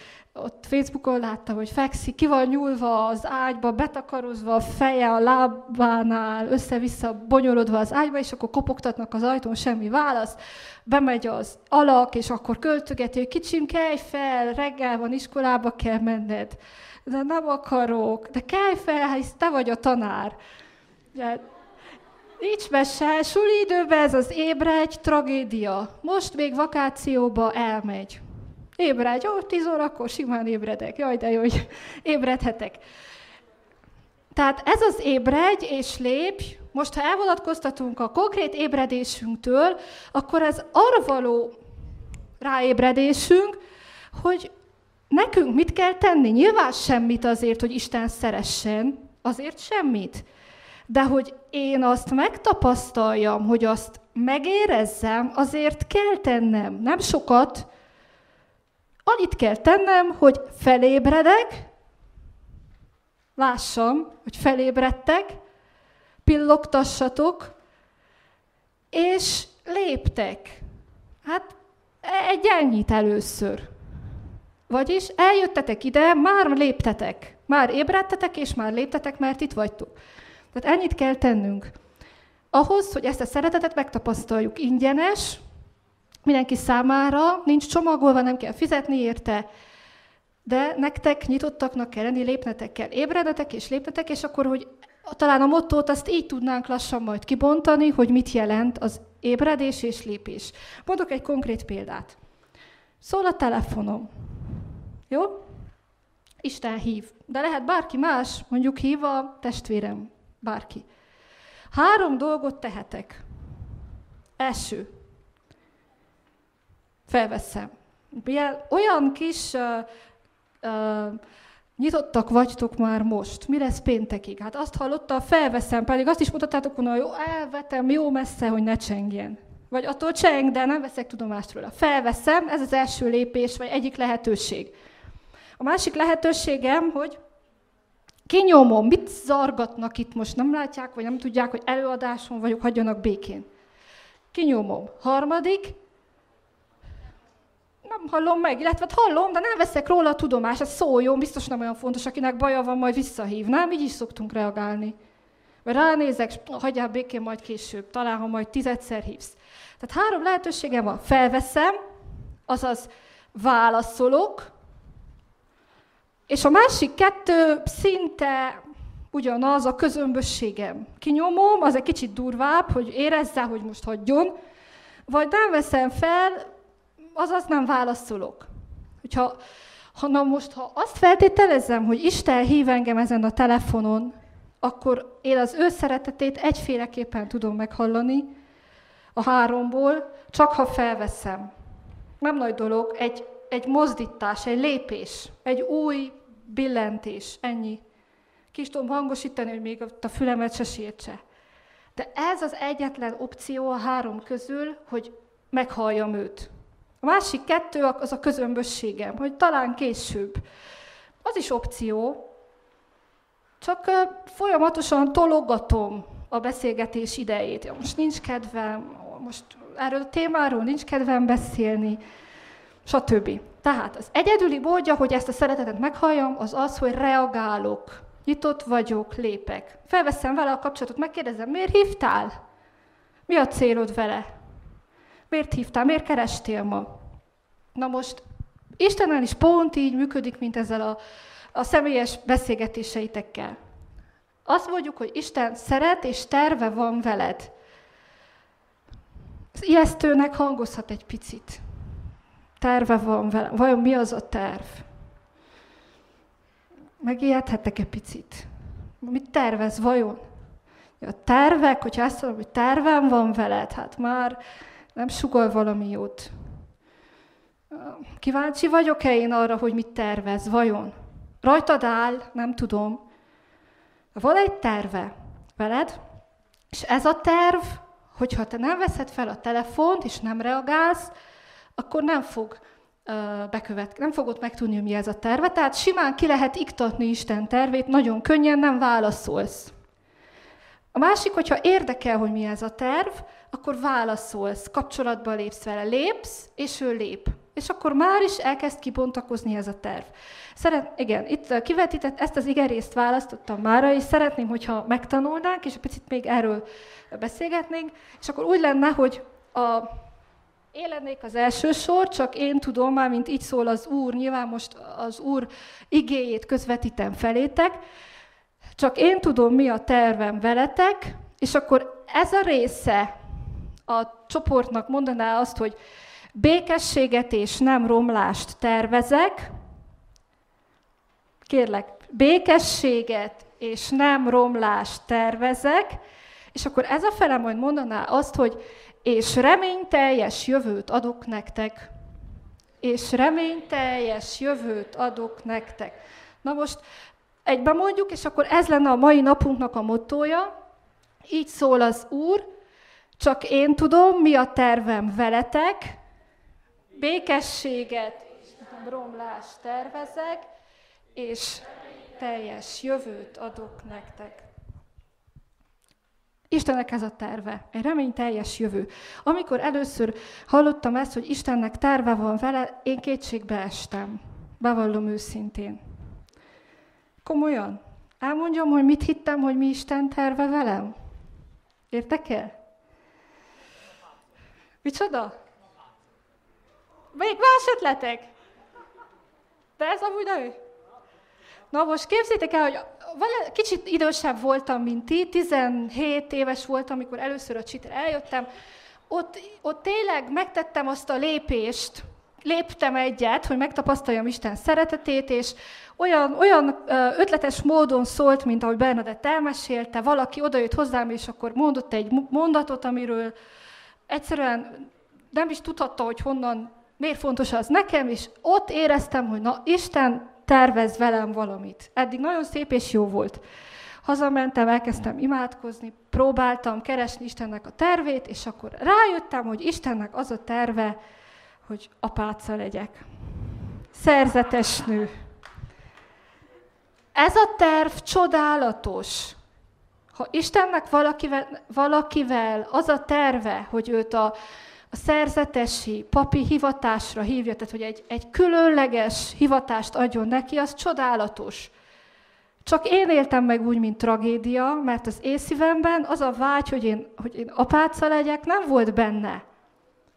[SPEAKER 2] ott Facebookon láttam, hogy fekszik, ki van nyúlva az ágyba, betakarozva a feje a lábánál, össze-vissza bonyolodva az ágyba, és akkor kopogtatnak az ajtón, semmi válasz. Bemegy az alak, és akkor költögeti, hogy kicsim, kelj fel, reggel van, iskolába kell menned. De nem akarok, de kelj fel, hisz te vagy a tanár. De, Nincs mese, suli időben ez az ébregy tragédia. Most még vakációba elmegy. Ébredj, jó, 10 órakor simán ébredek. Jaj, de jó, hogy ébredhetek. Tehát ez az ébredj és lépj, most ha elvonatkoztatunk a konkrét ébredésünktől, akkor ez arra való ráébredésünk, hogy nekünk mit kell tenni? Nyilván semmit azért, hogy Isten szeressen, azért semmit. De hogy én azt megtapasztaljam, hogy azt megérezzem, azért kell tennem. Nem sokat, Annyit kell tennem, hogy felébredek, lássam, hogy felébredtek, pillogtassatok, és léptek. Hát egy ennyit először. Vagyis eljöttetek ide, már léptetek. Már ébredtetek, és már léptetek, mert itt vagytok. Tehát ennyit kell tennünk. Ahhoz, hogy ezt a szeretetet megtapasztaljuk ingyenes, mindenki számára, nincs csomagolva, nem kell fizetni érte, de nektek nyitottaknak kell lenni, lépnetek kell, ébrednetek és lépnetek, és akkor, hogy talán a mottót azt így tudnánk lassan majd kibontani, hogy mit jelent az ébredés és lépés. Mondok egy konkrét példát. Szól a telefonom. Jó? Isten hív. De lehet bárki más, mondjuk hív a testvérem, bárki. Három dolgot tehetek. Első, felveszem. Olyan kis uh, uh, nyitottak vagytok már most. Mi lesz péntekig? Hát azt hallotta, felveszem, pedig azt is mutattátok volna, jó, elvetem jó messze, hogy ne csengjen. Vagy attól cseng, de nem veszek tudomást róla. Felveszem, ez az első lépés, vagy egyik lehetőség. A másik lehetőségem, hogy kinyomom, mit zargatnak itt most, nem látják, vagy nem tudják, hogy előadáson vagyok, hagyjanak békén. Kinyomom. Harmadik, nem hallom meg, illetve hát hallom, de nem veszek róla a tudomást, ez szóljon, biztos nem olyan fontos, akinek baja van, majd visszahívnám, így is szoktunk reagálni. Vagy ránézek, hagyjál békén majd később, talán ha majd tizedszer hívsz. Tehát három lehetőségem van. Felveszem, azaz válaszolok, és a másik kettő szinte ugyanaz a közömbösségem. Kinyomom, az egy kicsit durvább, hogy érezze, hogy most hagyjon, vagy nem veszem fel, azaz nem válaszolok. Hogyha, ha na most, ha azt feltételezem, hogy Isten hív engem ezen a telefonon, akkor én az ő szeretetét egyféleképpen tudom meghallani a háromból, csak ha felveszem. Nem nagy dolog, egy, egy mozdítás, egy lépés, egy új billentés, ennyi. Ki is tudom hangosítani, hogy még a fülemet se sértse. De ez az egyetlen opció a három közül, hogy meghalljam őt. A másik kettő az a közömbösségem, hogy talán később. Az is opció, csak folyamatosan tologatom a beszélgetés idejét. Most nincs kedvem, most erről a témáról nincs kedvem beszélni. stb. Tehát az egyedüli módja, hogy ezt a szeretetet meghalljam, az az, hogy reagálok. Nyitott vagyok, lépek. Felveszem vele a kapcsolatot, megkérdezem, miért hívtál? Mi a célod vele? Miért hívtál? Miért kerestél ma? Na most Istennel is pont így működik, mint ezzel a, a személyes beszélgetéseitekkel. Azt mondjuk, hogy Isten szeret és terve van veled. Ez ijesztőnek hangozhat egy picit. Terve van velem. Vajon mi az a terv? Megijedhetek egy picit. Mit tervez vajon? A tervek, hogyha azt mondom, hogy tervem van veled, hát már nem sugol valami jót. Kíváncsi vagyok-e én arra, hogy mit tervez, vajon? Rajtad áll, nem tudom. Van egy terve veled, és ez a terv, hogyha te nem veszed fel a telefont, és nem reagálsz, akkor nem fog bekövet, nem fogod megtudni, mi ez a terve. Tehát simán ki lehet iktatni Isten tervét, nagyon könnyen nem válaszolsz. A másik, hogyha érdekel, hogy mi ez a terv, akkor válaszolsz, kapcsolatba lépsz vele, lépsz, és ő lép. És akkor már is elkezd kibontakozni ez a terv. Szeret, igen, itt kivetített, ezt az igerészt választottam már, és szeretném, hogyha megtanulnánk, és egy picit még erről beszélgetnénk, és akkor úgy lenne, hogy a én lennék az első sor, csak én tudom már, mint így szól az Úr, nyilván most az Úr igéjét közvetítem felétek, csak én tudom, mi a tervem veletek, és akkor ez a része a csoportnak mondaná azt, hogy békességet és nem romlást tervezek, kérlek, békességet és nem romlást tervezek, és akkor ez a fele majd mondaná azt, hogy és reményteljes jövőt adok nektek. És reményteljes jövőt adok nektek. Na most egyben mondjuk, és akkor ez lenne a mai napunknak a mottoja. Így szól az Úr, csak én tudom, mi a tervem veletek, békességet és romlást tervezek, és teljes jövőt adok nektek. Istennek ez a terve, egy reményteljes jövő. Amikor először hallottam ezt, hogy Istennek terve van vele, én kétségbe estem. Bevallom őszintén. Komolyan. Elmondjam, hogy mit hittem, hogy mi Isten terve velem? Értek-e? Micsoda? Még más ötletek? De ez amúgy nagyon... Na most képzétek el, hogy vele kicsit idősebb voltam, mint ti, 17 éves voltam, amikor először a csitre eljöttem. Ott, ott tényleg megtettem azt a lépést, léptem egyet, hogy megtapasztaljam Isten szeretetét, és olyan, olyan ötletes módon szólt, mint ahogy Bernadett elmesélte, valaki odajött hozzám, és akkor mondott egy mondatot, amiről egyszerűen nem is tudhatta, hogy honnan, miért fontos az nekem, és ott éreztem, hogy na, Isten tervez velem valamit. Eddig nagyon szép és jó volt. Hazamentem, elkezdtem imádkozni, próbáltam keresni Istennek a tervét, és akkor rájöttem, hogy Istennek az a terve, hogy apáca legyek. Szerzetes nő. Ez a terv csodálatos. Ha Istennek valakivel, valakivel az a terve, hogy őt a, a szerzetesi, papi hivatásra hívja, tehát hogy egy, egy különleges hivatást adjon neki, az csodálatos. Csak én éltem meg úgy, mint tragédia, mert az én szívemben az a vágy, hogy én, hogy én apáca legyek, nem volt benne.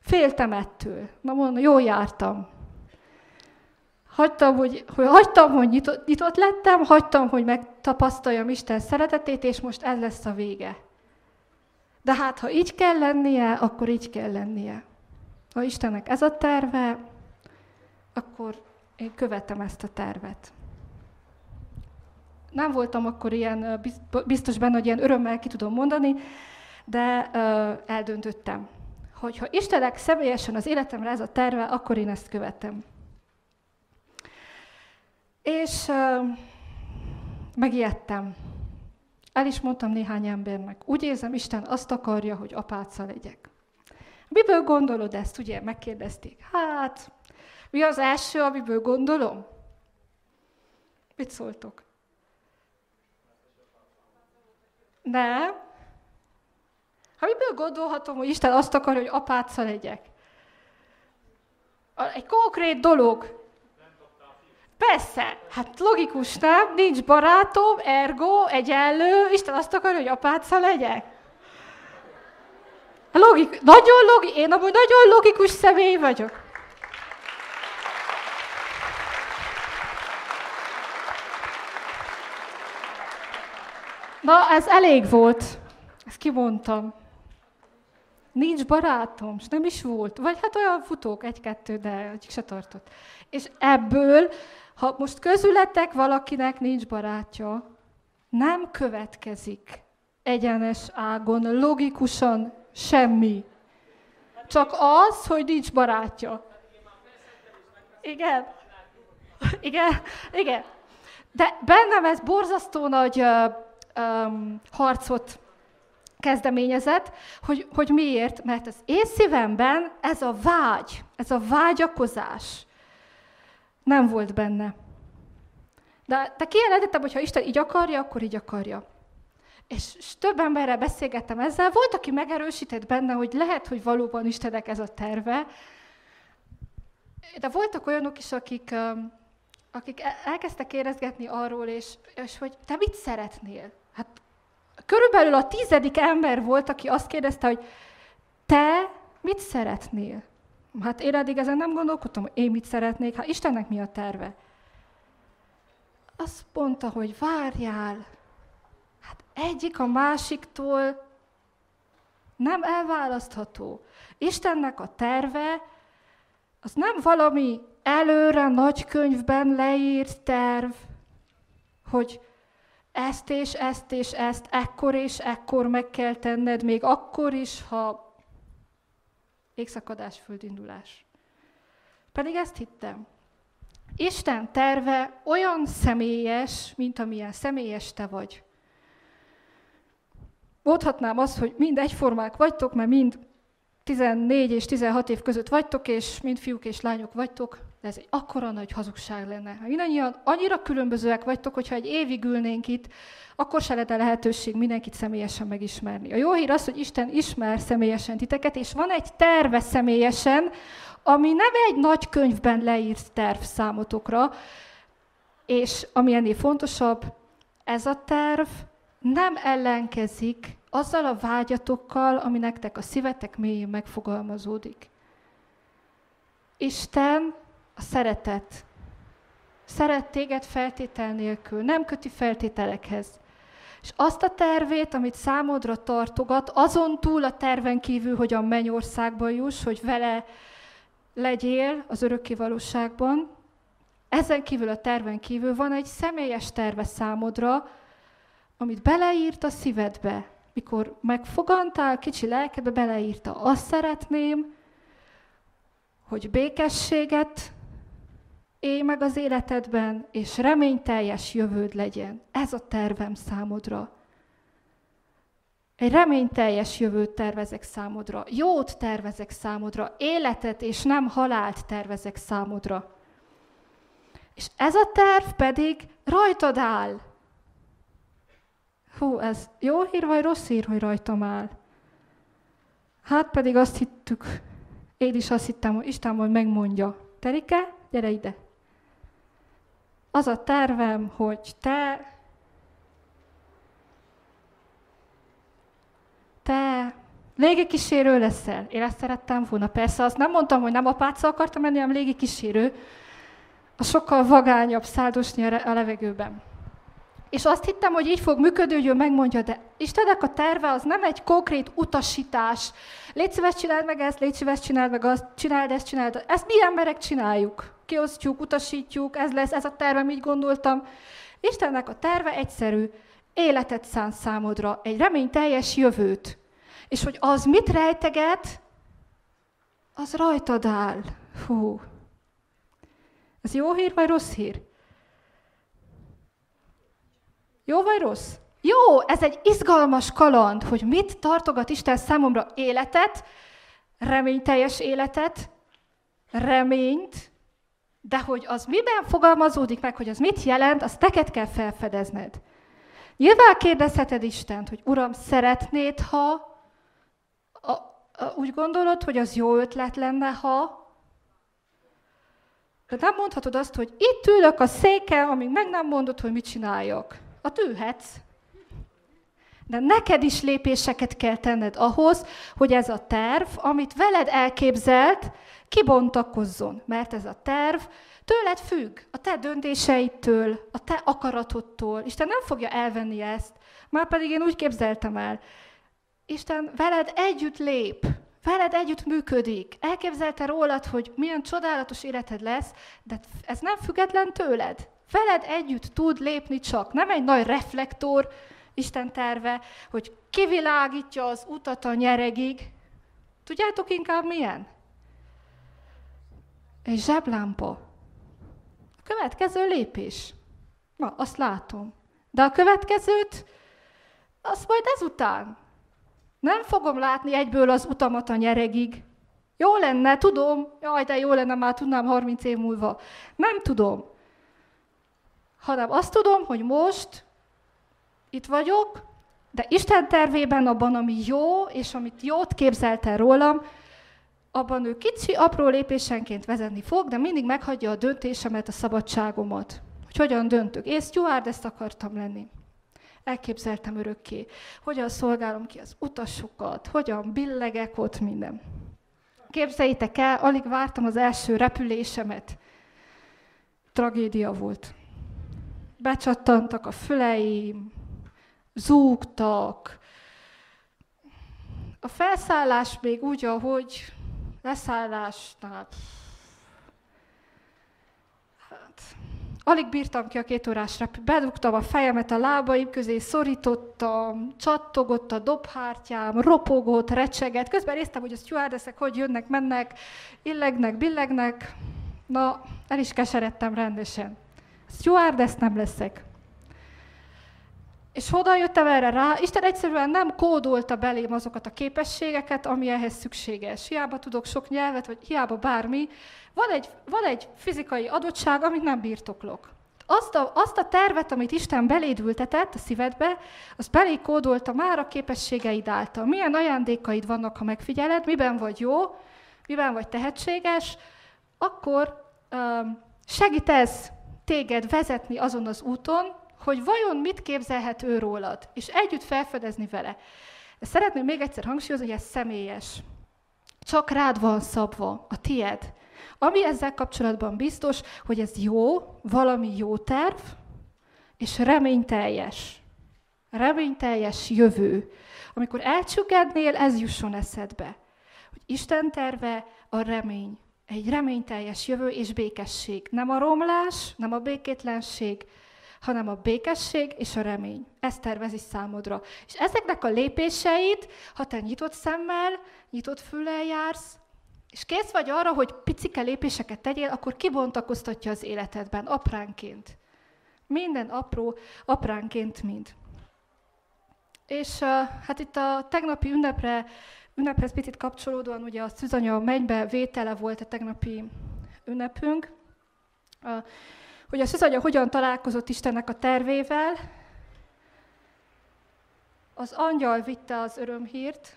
[SPEAKER 2] Féltem ettől. Na mondom, jól jártam. Hagytam, hogy, hogy, hagytam, hogy nyitott, nyitott lettem, hagytam, hogy megtapasztaljam Isten szeretetét, és most ez lesz a vége. De hát, ha így kell lennie, akkor így kell lennie. Ha Istennek ez a terve, akkor én követem ezt a tervet. Nem voltam akkor ilyen biztos benne, hogy ilyen örömmel ki tudom mondani, de uh, eldöntöttem, hogy ha Istennek személyesen az életemre ez a terve, akkor én ezt követem. És uh, megijedtem. El is mondtam néhány embernek. Úgy érzem, Isten azt akarja, hogy apáca legyek. Miből gondolod ezt, ugye? Megkérdezték. Hát, mi az első, amiből gondolom? Mit szóltok? Nem. Ha miből gondolhatom, hogy Isten azt akarja, hogy apáca legyek? Egy konkrét dolog. Persze, hát logikus, nem? Nincs barátom, ergo, egyenlő, Isten azt akarja, hogy apáca legyek. Logik, nagyon logikus, én amúgy nagyon logikus személy vagyok. Na, ez elég volt. Ezt kimondtam. Nincs barátom, és nem is volt. Vagy hát olyan futók, egy-kettő, de egyik se tartott. És ebből, ha most közületek valakinek nincs barátja, nem következik egyenes ágon, logikusan semmi. Csak az, hogy nincs barátja. Igen. Igen, igen. De bennem ez borzasztó nagy uh, um, harcot kezdeményezett, hogy, hogy miért? Mert az én szívemben ez a vágy, ez a vágyakozás nem volt benne. De, de kijelentettem, hogy ha Isten így akarja, akkor így akarja. És, és több emberrel beszélgettem ezzel, volt, aki megerősített benne, hogy lehet, hogy valóban Istennek ez a terve, de voltak olyanok is, akik, akik elkezdtek érezgetni arról, és, és hogy te mit szeretnél? Hát körülbelül a tizedik ember volt, aki azt kérdezte, hogy te mit szeretnél? Hát én eddig ezen nem gondolkodtam, hogy én mit szeretnék, hát Istennek mi a terve? Azt mondta, hogy várjál, hát egyik a másiktól nem elválasztható. Istennek a terve, az nem valami előre nagy könyvben leírt terv, hogy ezt és ezt és ezt ekkor és ekkor meg kell tenned, még akkor is, ha égszakadás, földindulás. Pedig ezt hittem. Isten terve olyan személyes, mint amilyen személyes te vagy. Mondhatnám azt, hogy mind egyformák vagytok, mert mind 14 és 16 év között vagytok, és mind fiúk és lányok vagytok, de ez egy akkora nagy hazugság lenne. Ha mindannyian annyira különbözőek vagytok, hogyha egy évig ülnénk itt, akkor se lenne lehetőség mindenkit személyesen megismerni. A jó hír az, hogy Isten ismer személyesen titeket, és van egy terve személyesen, ami nem egy nagy könyvben leírt terv számotokra, és ami ennél fontosabb, ez a terv nem ellenkezik azzal a vágyatokkal, ami nektek a szívetek mélyén megfogalmazódik. Isten a szeretet. Szeret téged feltétel nélkül, nem köti feltételekhez. És azt a tervét, amit számodra tartogat, azon túl a terven kívül, hogy a mennyországba juss, hogy vele legyél az örökké valóságban, ezen kívül a terven kívül van egy személyes terve számodra, amit beleírt a szívedbe. Mikor megfogantál, kicsi lelkedbe beleírta, azt szeretném, hogy békességet élj meg az életedben, és reményteljes jövőd legyen. Ez a tervem számodra. Egy reményteljes jövőt tervezek számodra, jót tervezek számodra, életet és nem halált tervezek számodra. És ez a terv pedig rajtad áll. Hú, ez jó hír vagy rossz hír, hogy rajtam áll? Hát pedig azt hittük, én is azt hittem, hogy Isten majd megmondja. Terike, gyere ide. Az a tervem, hogy te te légikísérő leszel. Én ezt szerettem volna. Persze azt nem mondtam, hogy nem apáccal akartam menni, hanem légikísérő. A sokkal vagányabb száldosni a levegőben. És azt hittem, hogy így fog működni, hogy ő megmondja, de Istennek a terve az nem egy konkrét utasítás. Légy szíves, csináld meg ezt, légy szíves, csináld meg azt, csináld ezt, csináld Ezt mi emberek csináljuk. Kiosztjuk, utasítjuk, ez lesz, ez a terve, így gondoltam. Istennek a terve egyszerű. Életet szán számodra, egy reményteljes jövőt. És hogy az mit rejteget, az rajtad áll. Hú. Ez jó hír vagy rossz hír? Jó vagy rossz? Jó, ez egy izgalmas kaland, hogy mit tartogat Isten számomra életet, reményteljes életet, reményt, de hogy az miben fogalmazódik meg, hogy az mit jelent, azt neked kell felfedezned. Nyilván kérdezheted Istent, hogy Uram, szeretnéd, ha a, a, úgy gondolod, hogy az jó ötlet lenne, ha nem mondhatod azt, hogy itt ülök a széken, amíg meg nem mondod, hogy mit csináljak. A ülhetsz. De neked is lépéseket kell tenned ahhoz, hogy ez a terv, amit veled elképzelt, kibontakozzon. Mert ez a terv tőled függ, a te döntéseidtől, a te akaratodtól. Isten nem fogja elvenni ezt, már pedig én úgy képzeltem el. Isten veled együtt lép, veled együtt működik. Elképzelte rólad, hogy milyen csodálatos életed lesz, de ez nem független tőled. Veled együtt tud lépni csak. Nem egy nagy reflektor, Isten terve, hogy kivilágítja az utat a nyeregig. Tudjátok inkább milyen? Egy zseblámpa. A következő lépés. Na, azt látom. De a következőt, azt majd ezután. Nem fogom látni egyből az utamat a nyeregig. Jó lenne, tudom, jaj, de jó lenne, már tudnám 30 év múlva. Nem tudom. Hanem azt tudom, hogy most itt vagyok, de Isten tervében abban, ami jó, és amit jót képzelt el rólam, abban ő kicsi, apró lépésenként vezetni fog, de mindig meghagyja a döntésemet, a szabadságomat. Hogy hogyan döntök. Én steward ezt akartam lenni. Elképzeltem örökké. Hogyan szolgálom ki az utasokat, hogyan billegek ott minden. Képzeljétek el, alig vártam az első repülésemet. Tragédia volt. Becsattantak a füleim, zúgtak. A felszállás még úgy, ahogy leszállásnál. Hát, alig bírtam ki a két órás repü. Bedugtam a fejemet a lábaim közé, szorítottam, csattogott a dobhártyám, ropogott, recseget. Közben néztem, hogy a stewardessek hogy jönnek, mennek, illegnek, billegnek. Na, el is keseredtem rendesen. Stewardess nem leszek. És honnan jöttem erre rá? Isten egyszerűen nem kódolta belém azokat a képességeket, ami ehhez szükséges. Hiába tudok sok nyelvet, vagy hiába bármi. Van egy, van egy fizikai adottság, amit nem birtoklok. Azt a, azt a tervet, amit Isten beléd ültetett a szívedbe, az belé kódolta már a képességeid által. Milyen ajándékaid vannak, ha megfigyeled, miben vagy jó, miben vagy tehetséges, akkor um, segít ez téged vezetni azon az úton, hogy vajon mit képzelhet ő rólad, és együtt felfedezni vele. Szeretném még egyszer hangsúlyozni, hogy ez személyes. Csak rád van szabva, a tied. Ami ezzel kapcsolatban biztos, hogy ez jó, valami jó terv, és reményteljes. Reményteljes jövő. Amikor elcsüggednél, ez jusson eszedbe. Hogy Isten terve a remény. Egy reményteljes jövő és békesség. Nem a romlás, nem a békétlenség, hanem a békesség és a remény. Ezt tervezi számodra. És ezeknek a lépéseit, ha te nyitott szemmel, nyitott füllel jársz, és kész vagy arra, hogy picike lépéseket tegyél, akkor kibontakoztatja az életedben, apránként. Minden apró, apránként mind. És hát itt a tegnapi ünnepre, ünnephez picit kapcsolódóan, ugye a szűzanya mennybe vétele volt a tegnapi ünnepünk. Uh, hogy a szűzanya hogyan találkozott Istennek a tervével. Az angyal vitte az örömhírt,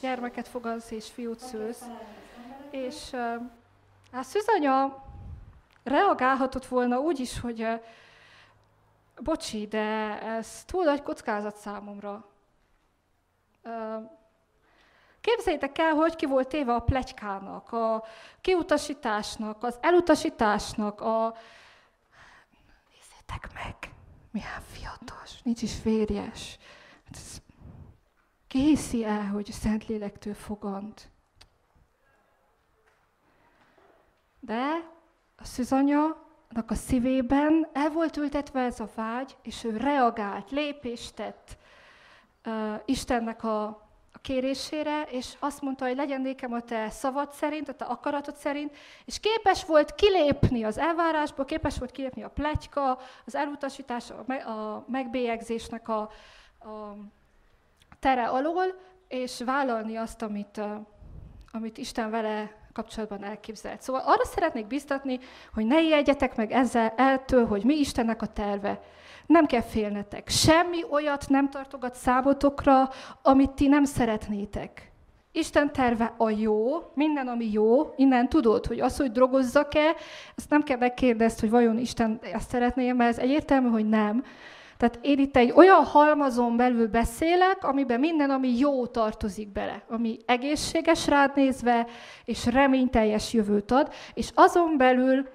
[SPEAKER 2] gyermeket fogadsz és fiút szülsz. És a szűzanya reagálhatott volna úgy is, hogy bocsi, de ez túl nagy kockázat számomra. Képzeljétek el, hogy ki volt téve a plegykának, a kiutasításnak, az elutasításnak, a nézzétek meg, milyen fiatos, nincs is férjes. Hát ki hiszi el, hogy a Szentlélektől fogant? De a szüzanya a szívében el volt ültetve ez a vágy, és ő reagált, lépést tett uh, Istennek a kérésére, és azt mondta, hogy legyen nékem a te szavad szerint, a te akaratod szerint, és képes volt kilépni az elvárásból, képes volt kilépni a pletyka, az elutasítás, a megbélyegzésnek a, a tere alól, és vállalni azt, amit, amit Isten vele kapcsolatban elképzelt. Szóval arra szeretnék biztatni, hogy ne ijedjetek meg ezzel eltől, hogy mi Istennek a terve. Nem kell félnetek. Semmi olyat nem tartogat számotokra, amit ti nem szeretnétek. Isten terve a jó, minden, ami jó, innen tudod, hogy az, hogy drogozzak-e, azt nem kell megkérdezni, hogy vajon Isten ezt szeretné, mert ez egyértelmű, hogy nem. Tehát én itt egy olyan halmazon belül beszélek, amiben minden, ami jó tartozik bele, ami egészséges rád nézve, és reményteljes jövőt ad, és azon belül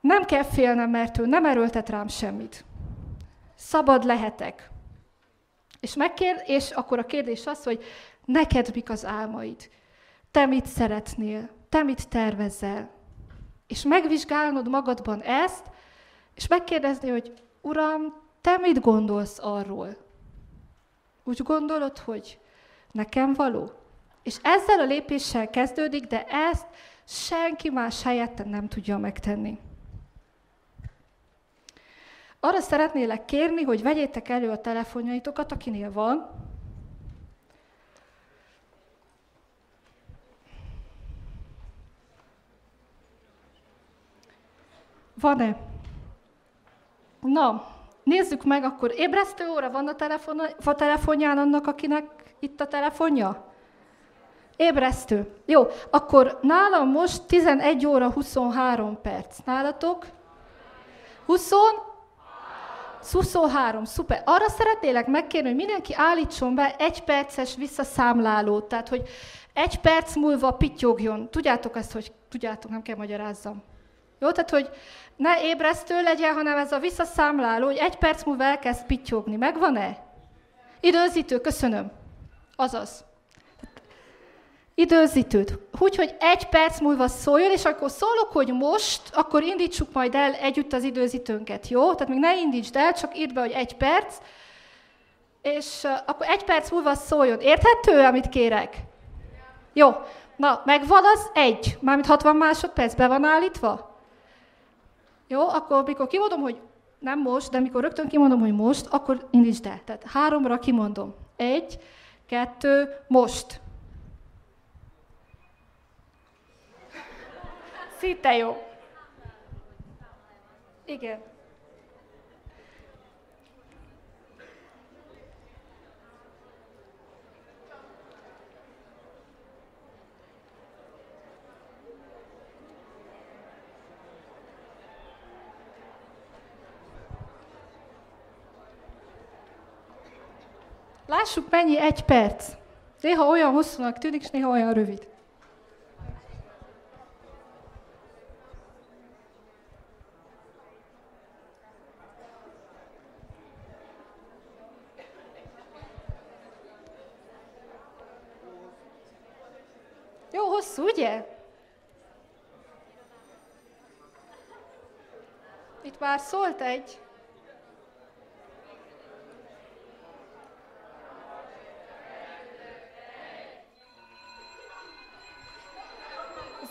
[SPEAKER 2] nem kell félnem, mert ő nem erőltet rám semmit. Szabad lehetek. És, megkér, és akkor a kérdés az, hogy neked mik az álmaid? Te mit szeretnél? Te mit tervezel? És megvizsgálnod magadban ezt, és megkérdezni, hogy Uram, te mit gondolsz arról? Úgy gondolod, hogy nekem való? És ezzel a lépéssel kezdődik, de ezt senki más helyette nem tudja megtenni. Arra szeretnélek kérni, hogy vegyétek elő a telefonjaitokat, akinél van. Van-e? Na, nézzük meg, akkor ébresztő óra van a, telefon, a telefonján annak, akinek itt a telefonja? Ébresztő. Jó, akkor nálam most 11 óra 23 perc. Nálatok? 20? 23, szuper. Arra szeretnélek megkérni, hogy mindenki állítson be egy perces visszaszámlálót, tehát hogy egy perc múlva pittyogjon. Tudjátok ezt, hogy tudjátok, nem kell magyarázzam. Jó, tehát hogy ne ébresztő legyen, hanem ez a visszaszámláló, hogy egy perc múlva elkezd pittyogni. Megvan-e? Időzítő, köszönöm. Azaz. Időzítőt. Úgy, hogy egy perc múlva szóljon, és akkor szólok, hogy most, akkor indítsuk majd el együtt az időzítőnket, jó? Tehát még ne indítsd el, csak írd be, hogy egy perc, és akkor egy perc múlva szóljon. Érthető, amit kérek? Jó. Na, megvan az egy, mármint 60 másodperc, be van állítva? Jó, akkor mikor kimondom, hogy nem most, de mikor rögtön kimondom, hogy most, akkor indítsd el. Tehát háromra kimondom. Egy, kettő, most. Szinte jó. Igen. Lássuk, mennyi egy perc. Néha olyan hosszúnak tűnik, és néha olyan rövid. Jó hosszú, ugye? Itt már szólt egy.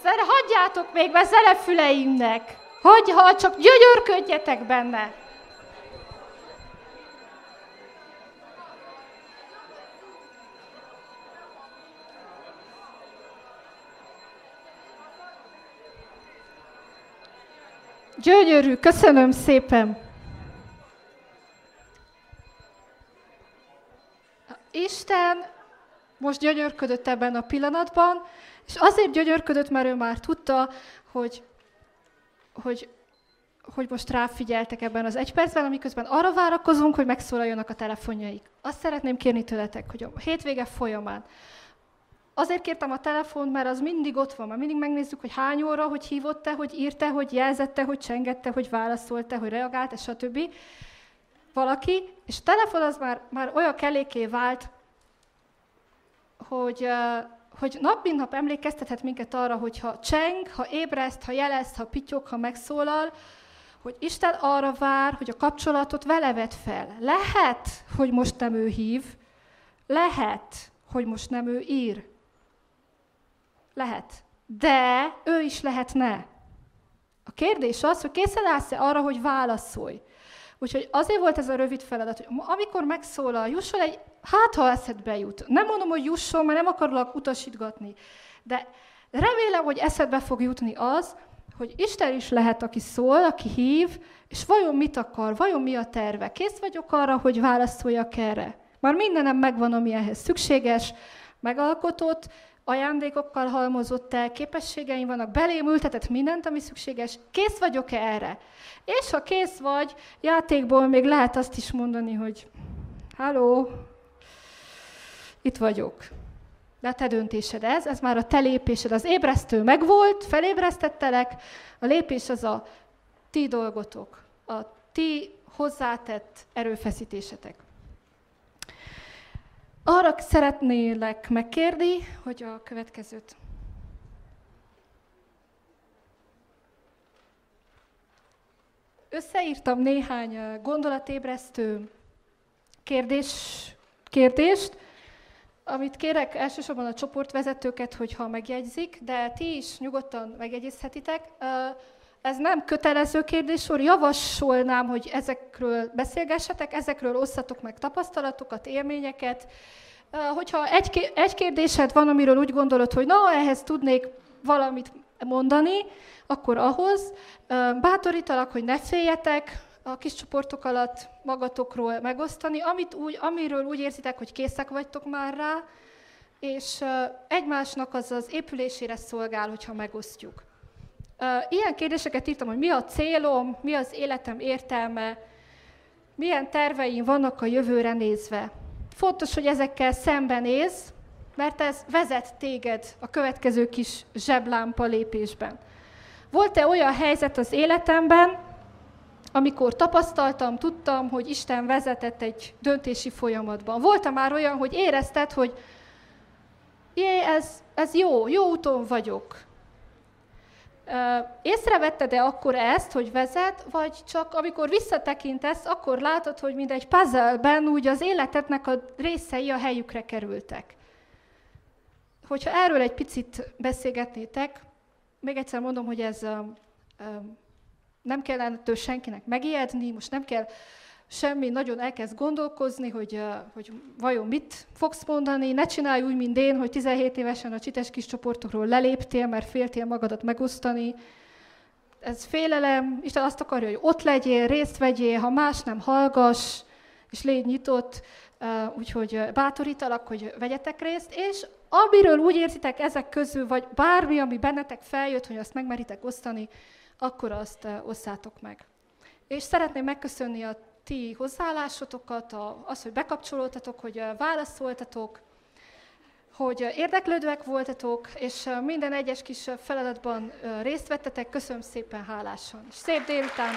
[SPEAKER 2] Zene, hagyjátok még be zenefüleimnek. Hogy, ha csak gyönyörködjetek benne. Gyönyörű, köszönöm szépen. Isten most gyönyörködött ebben a pillanatban, és azért gyönyörködött, mert ő már tudta, hogy, hogy, hogy most ráfigyeltek ebben az egy percben, amiközben arra várakozunk, hogy megszólaljanak a telefonjaik. Azt szeretném kérni tőletek, hogy a hétvége folyamán Azért kértem a telefont, mert az mindig ott van, mert mindig megnézzük, hogy hány óra, hogy hívott-e, hogy írte, hogy jelzette, hogy csengette, hogy válaszolt-e, hogy reagált, stb. Valaki, és a telefon az már, már olyan kelléké vált, hogy, hogy nap mint nap emlékeztethet minket arra, hogy ha cseng, ha ébreszt, ha jelez, ha pityog, ha megszólal, hogy Isten arra vár, hogy a kapcsolatot vele vet fel. Lehet, hogy most nem ő hív, lehet, hogy most nem ő ír. Lehet. De ő is lehetne. A kérdés az, hogy készen állsz-e arra, hogy válaszolj. Úgyhogy azért volt ez a rövid feladat, hogy amikor megszólal, jusson egy, hát ha eszedbe jut. Nem mondom, hogy jusson, mert nem akarlak utasítgatni. De remélem, hogy eszedbe fog jutni az, hogy Isten is lehet, aki szól, aki hív, és vajon mit akar, vajon mi a terve. Kész vagyok arra, hogy válaszoljak erre. Már mindenem megvan, ami ehhez szükséges, megalkotott, ajándékokkal halmozott el, képességeim vannak, belém ültetett mindent, ami szükséges. Kész vagyok-e erre? És ha kész vagy, játékból még lehet azt is mondani, hogy halló, itt vagyok. De a te döntésed ez, ez már a te lépésed. Az ébresztő megvolt, felébresztettelek, a lépés az a ti dolgotok, a ti hozzátett erőfeszítésetek. Arra szeretnélek megkérni, hogy a következőt. Összeírtam néhány gondolatébresztő kérdés, kérdést, amit kérek elsősorban a csoportvezetőket, hogyha megjegyzik, de ti is nyugodtan megjegyezhetitek. Ez nem kötelező kérdéssor, javasolnám, hogy ezekről beszélgessetek, ezekről osszatok meg tapasztalatokat, élményeket. Hogyha egy, egy kérdésed van, amiről úgy gondolod, hogy na, ehhez tudnék valamit mondani, akkor ahhoz bátorítalak, hogy ne féljetek a kis csoportok alatt magatokról megosztani, amit úgy, amiről úgy érzitek, hogy készek vagytok már rá, és egymásnak az az épülésére szolgál, hogyha megosztjuk. Ilyen kérdéseket írtam, hogy mi a célom, mi az életem értelme, milyen terveim vannak a jövőre nézve. Fontos, hogy ezekkel szembenéz, mert ez vezet téged a következő kis zseblámpa lépésben. Volt-e olyan helyzet az életemben, amikor tapasztaltam, tudtam, hogy Isten vezetett egy döntési folyamatban? Volt-e már olyan, hogy érezted, hogy jé, ez, ez jó, jó úton vagyok, Észrevetted-e akkor ezt, hogy vezet, vagy csak amikor visszatekintesz, akkor látod, hogy mint egy puzzle-ben úgy az életednek a részei a helyükre kerültek? Hogyha erről egy picit beszélgetnétek, még egyszer mondom, hogy ez nem kell ettől senkinek megijedni, most nem kell semmi, nagyon elkezd gondolkozni, hogy, hogy vajon mit fogsz mondani. Ne csinálj úgy, mint én, hogy 17 évesen a csites kis csoportokról leléptél, mert féltél magadat megosztani. Ez félelem, Isten azt akarja, hogy ott legyél, részt vegyél, ha más nem hallgass, és légy nyitott, úgyhogy bátorítalak, hogy vegyetek részt, és amiről úgy érzitek ezek közül, vagy bármi, ami bennetek feljött, hogy azt megmeritek osztani, akkor azt osszátok meg. És szeretném megköszönni a ti hozzáállásotokat, az, hogy bekapcsolódtatok, hogy válaszoltatok, hogy érdeklődőek voltatok, és minden egyes kis feladatban részt vettetek. Köszönöm szépen hálásan. Szép délután!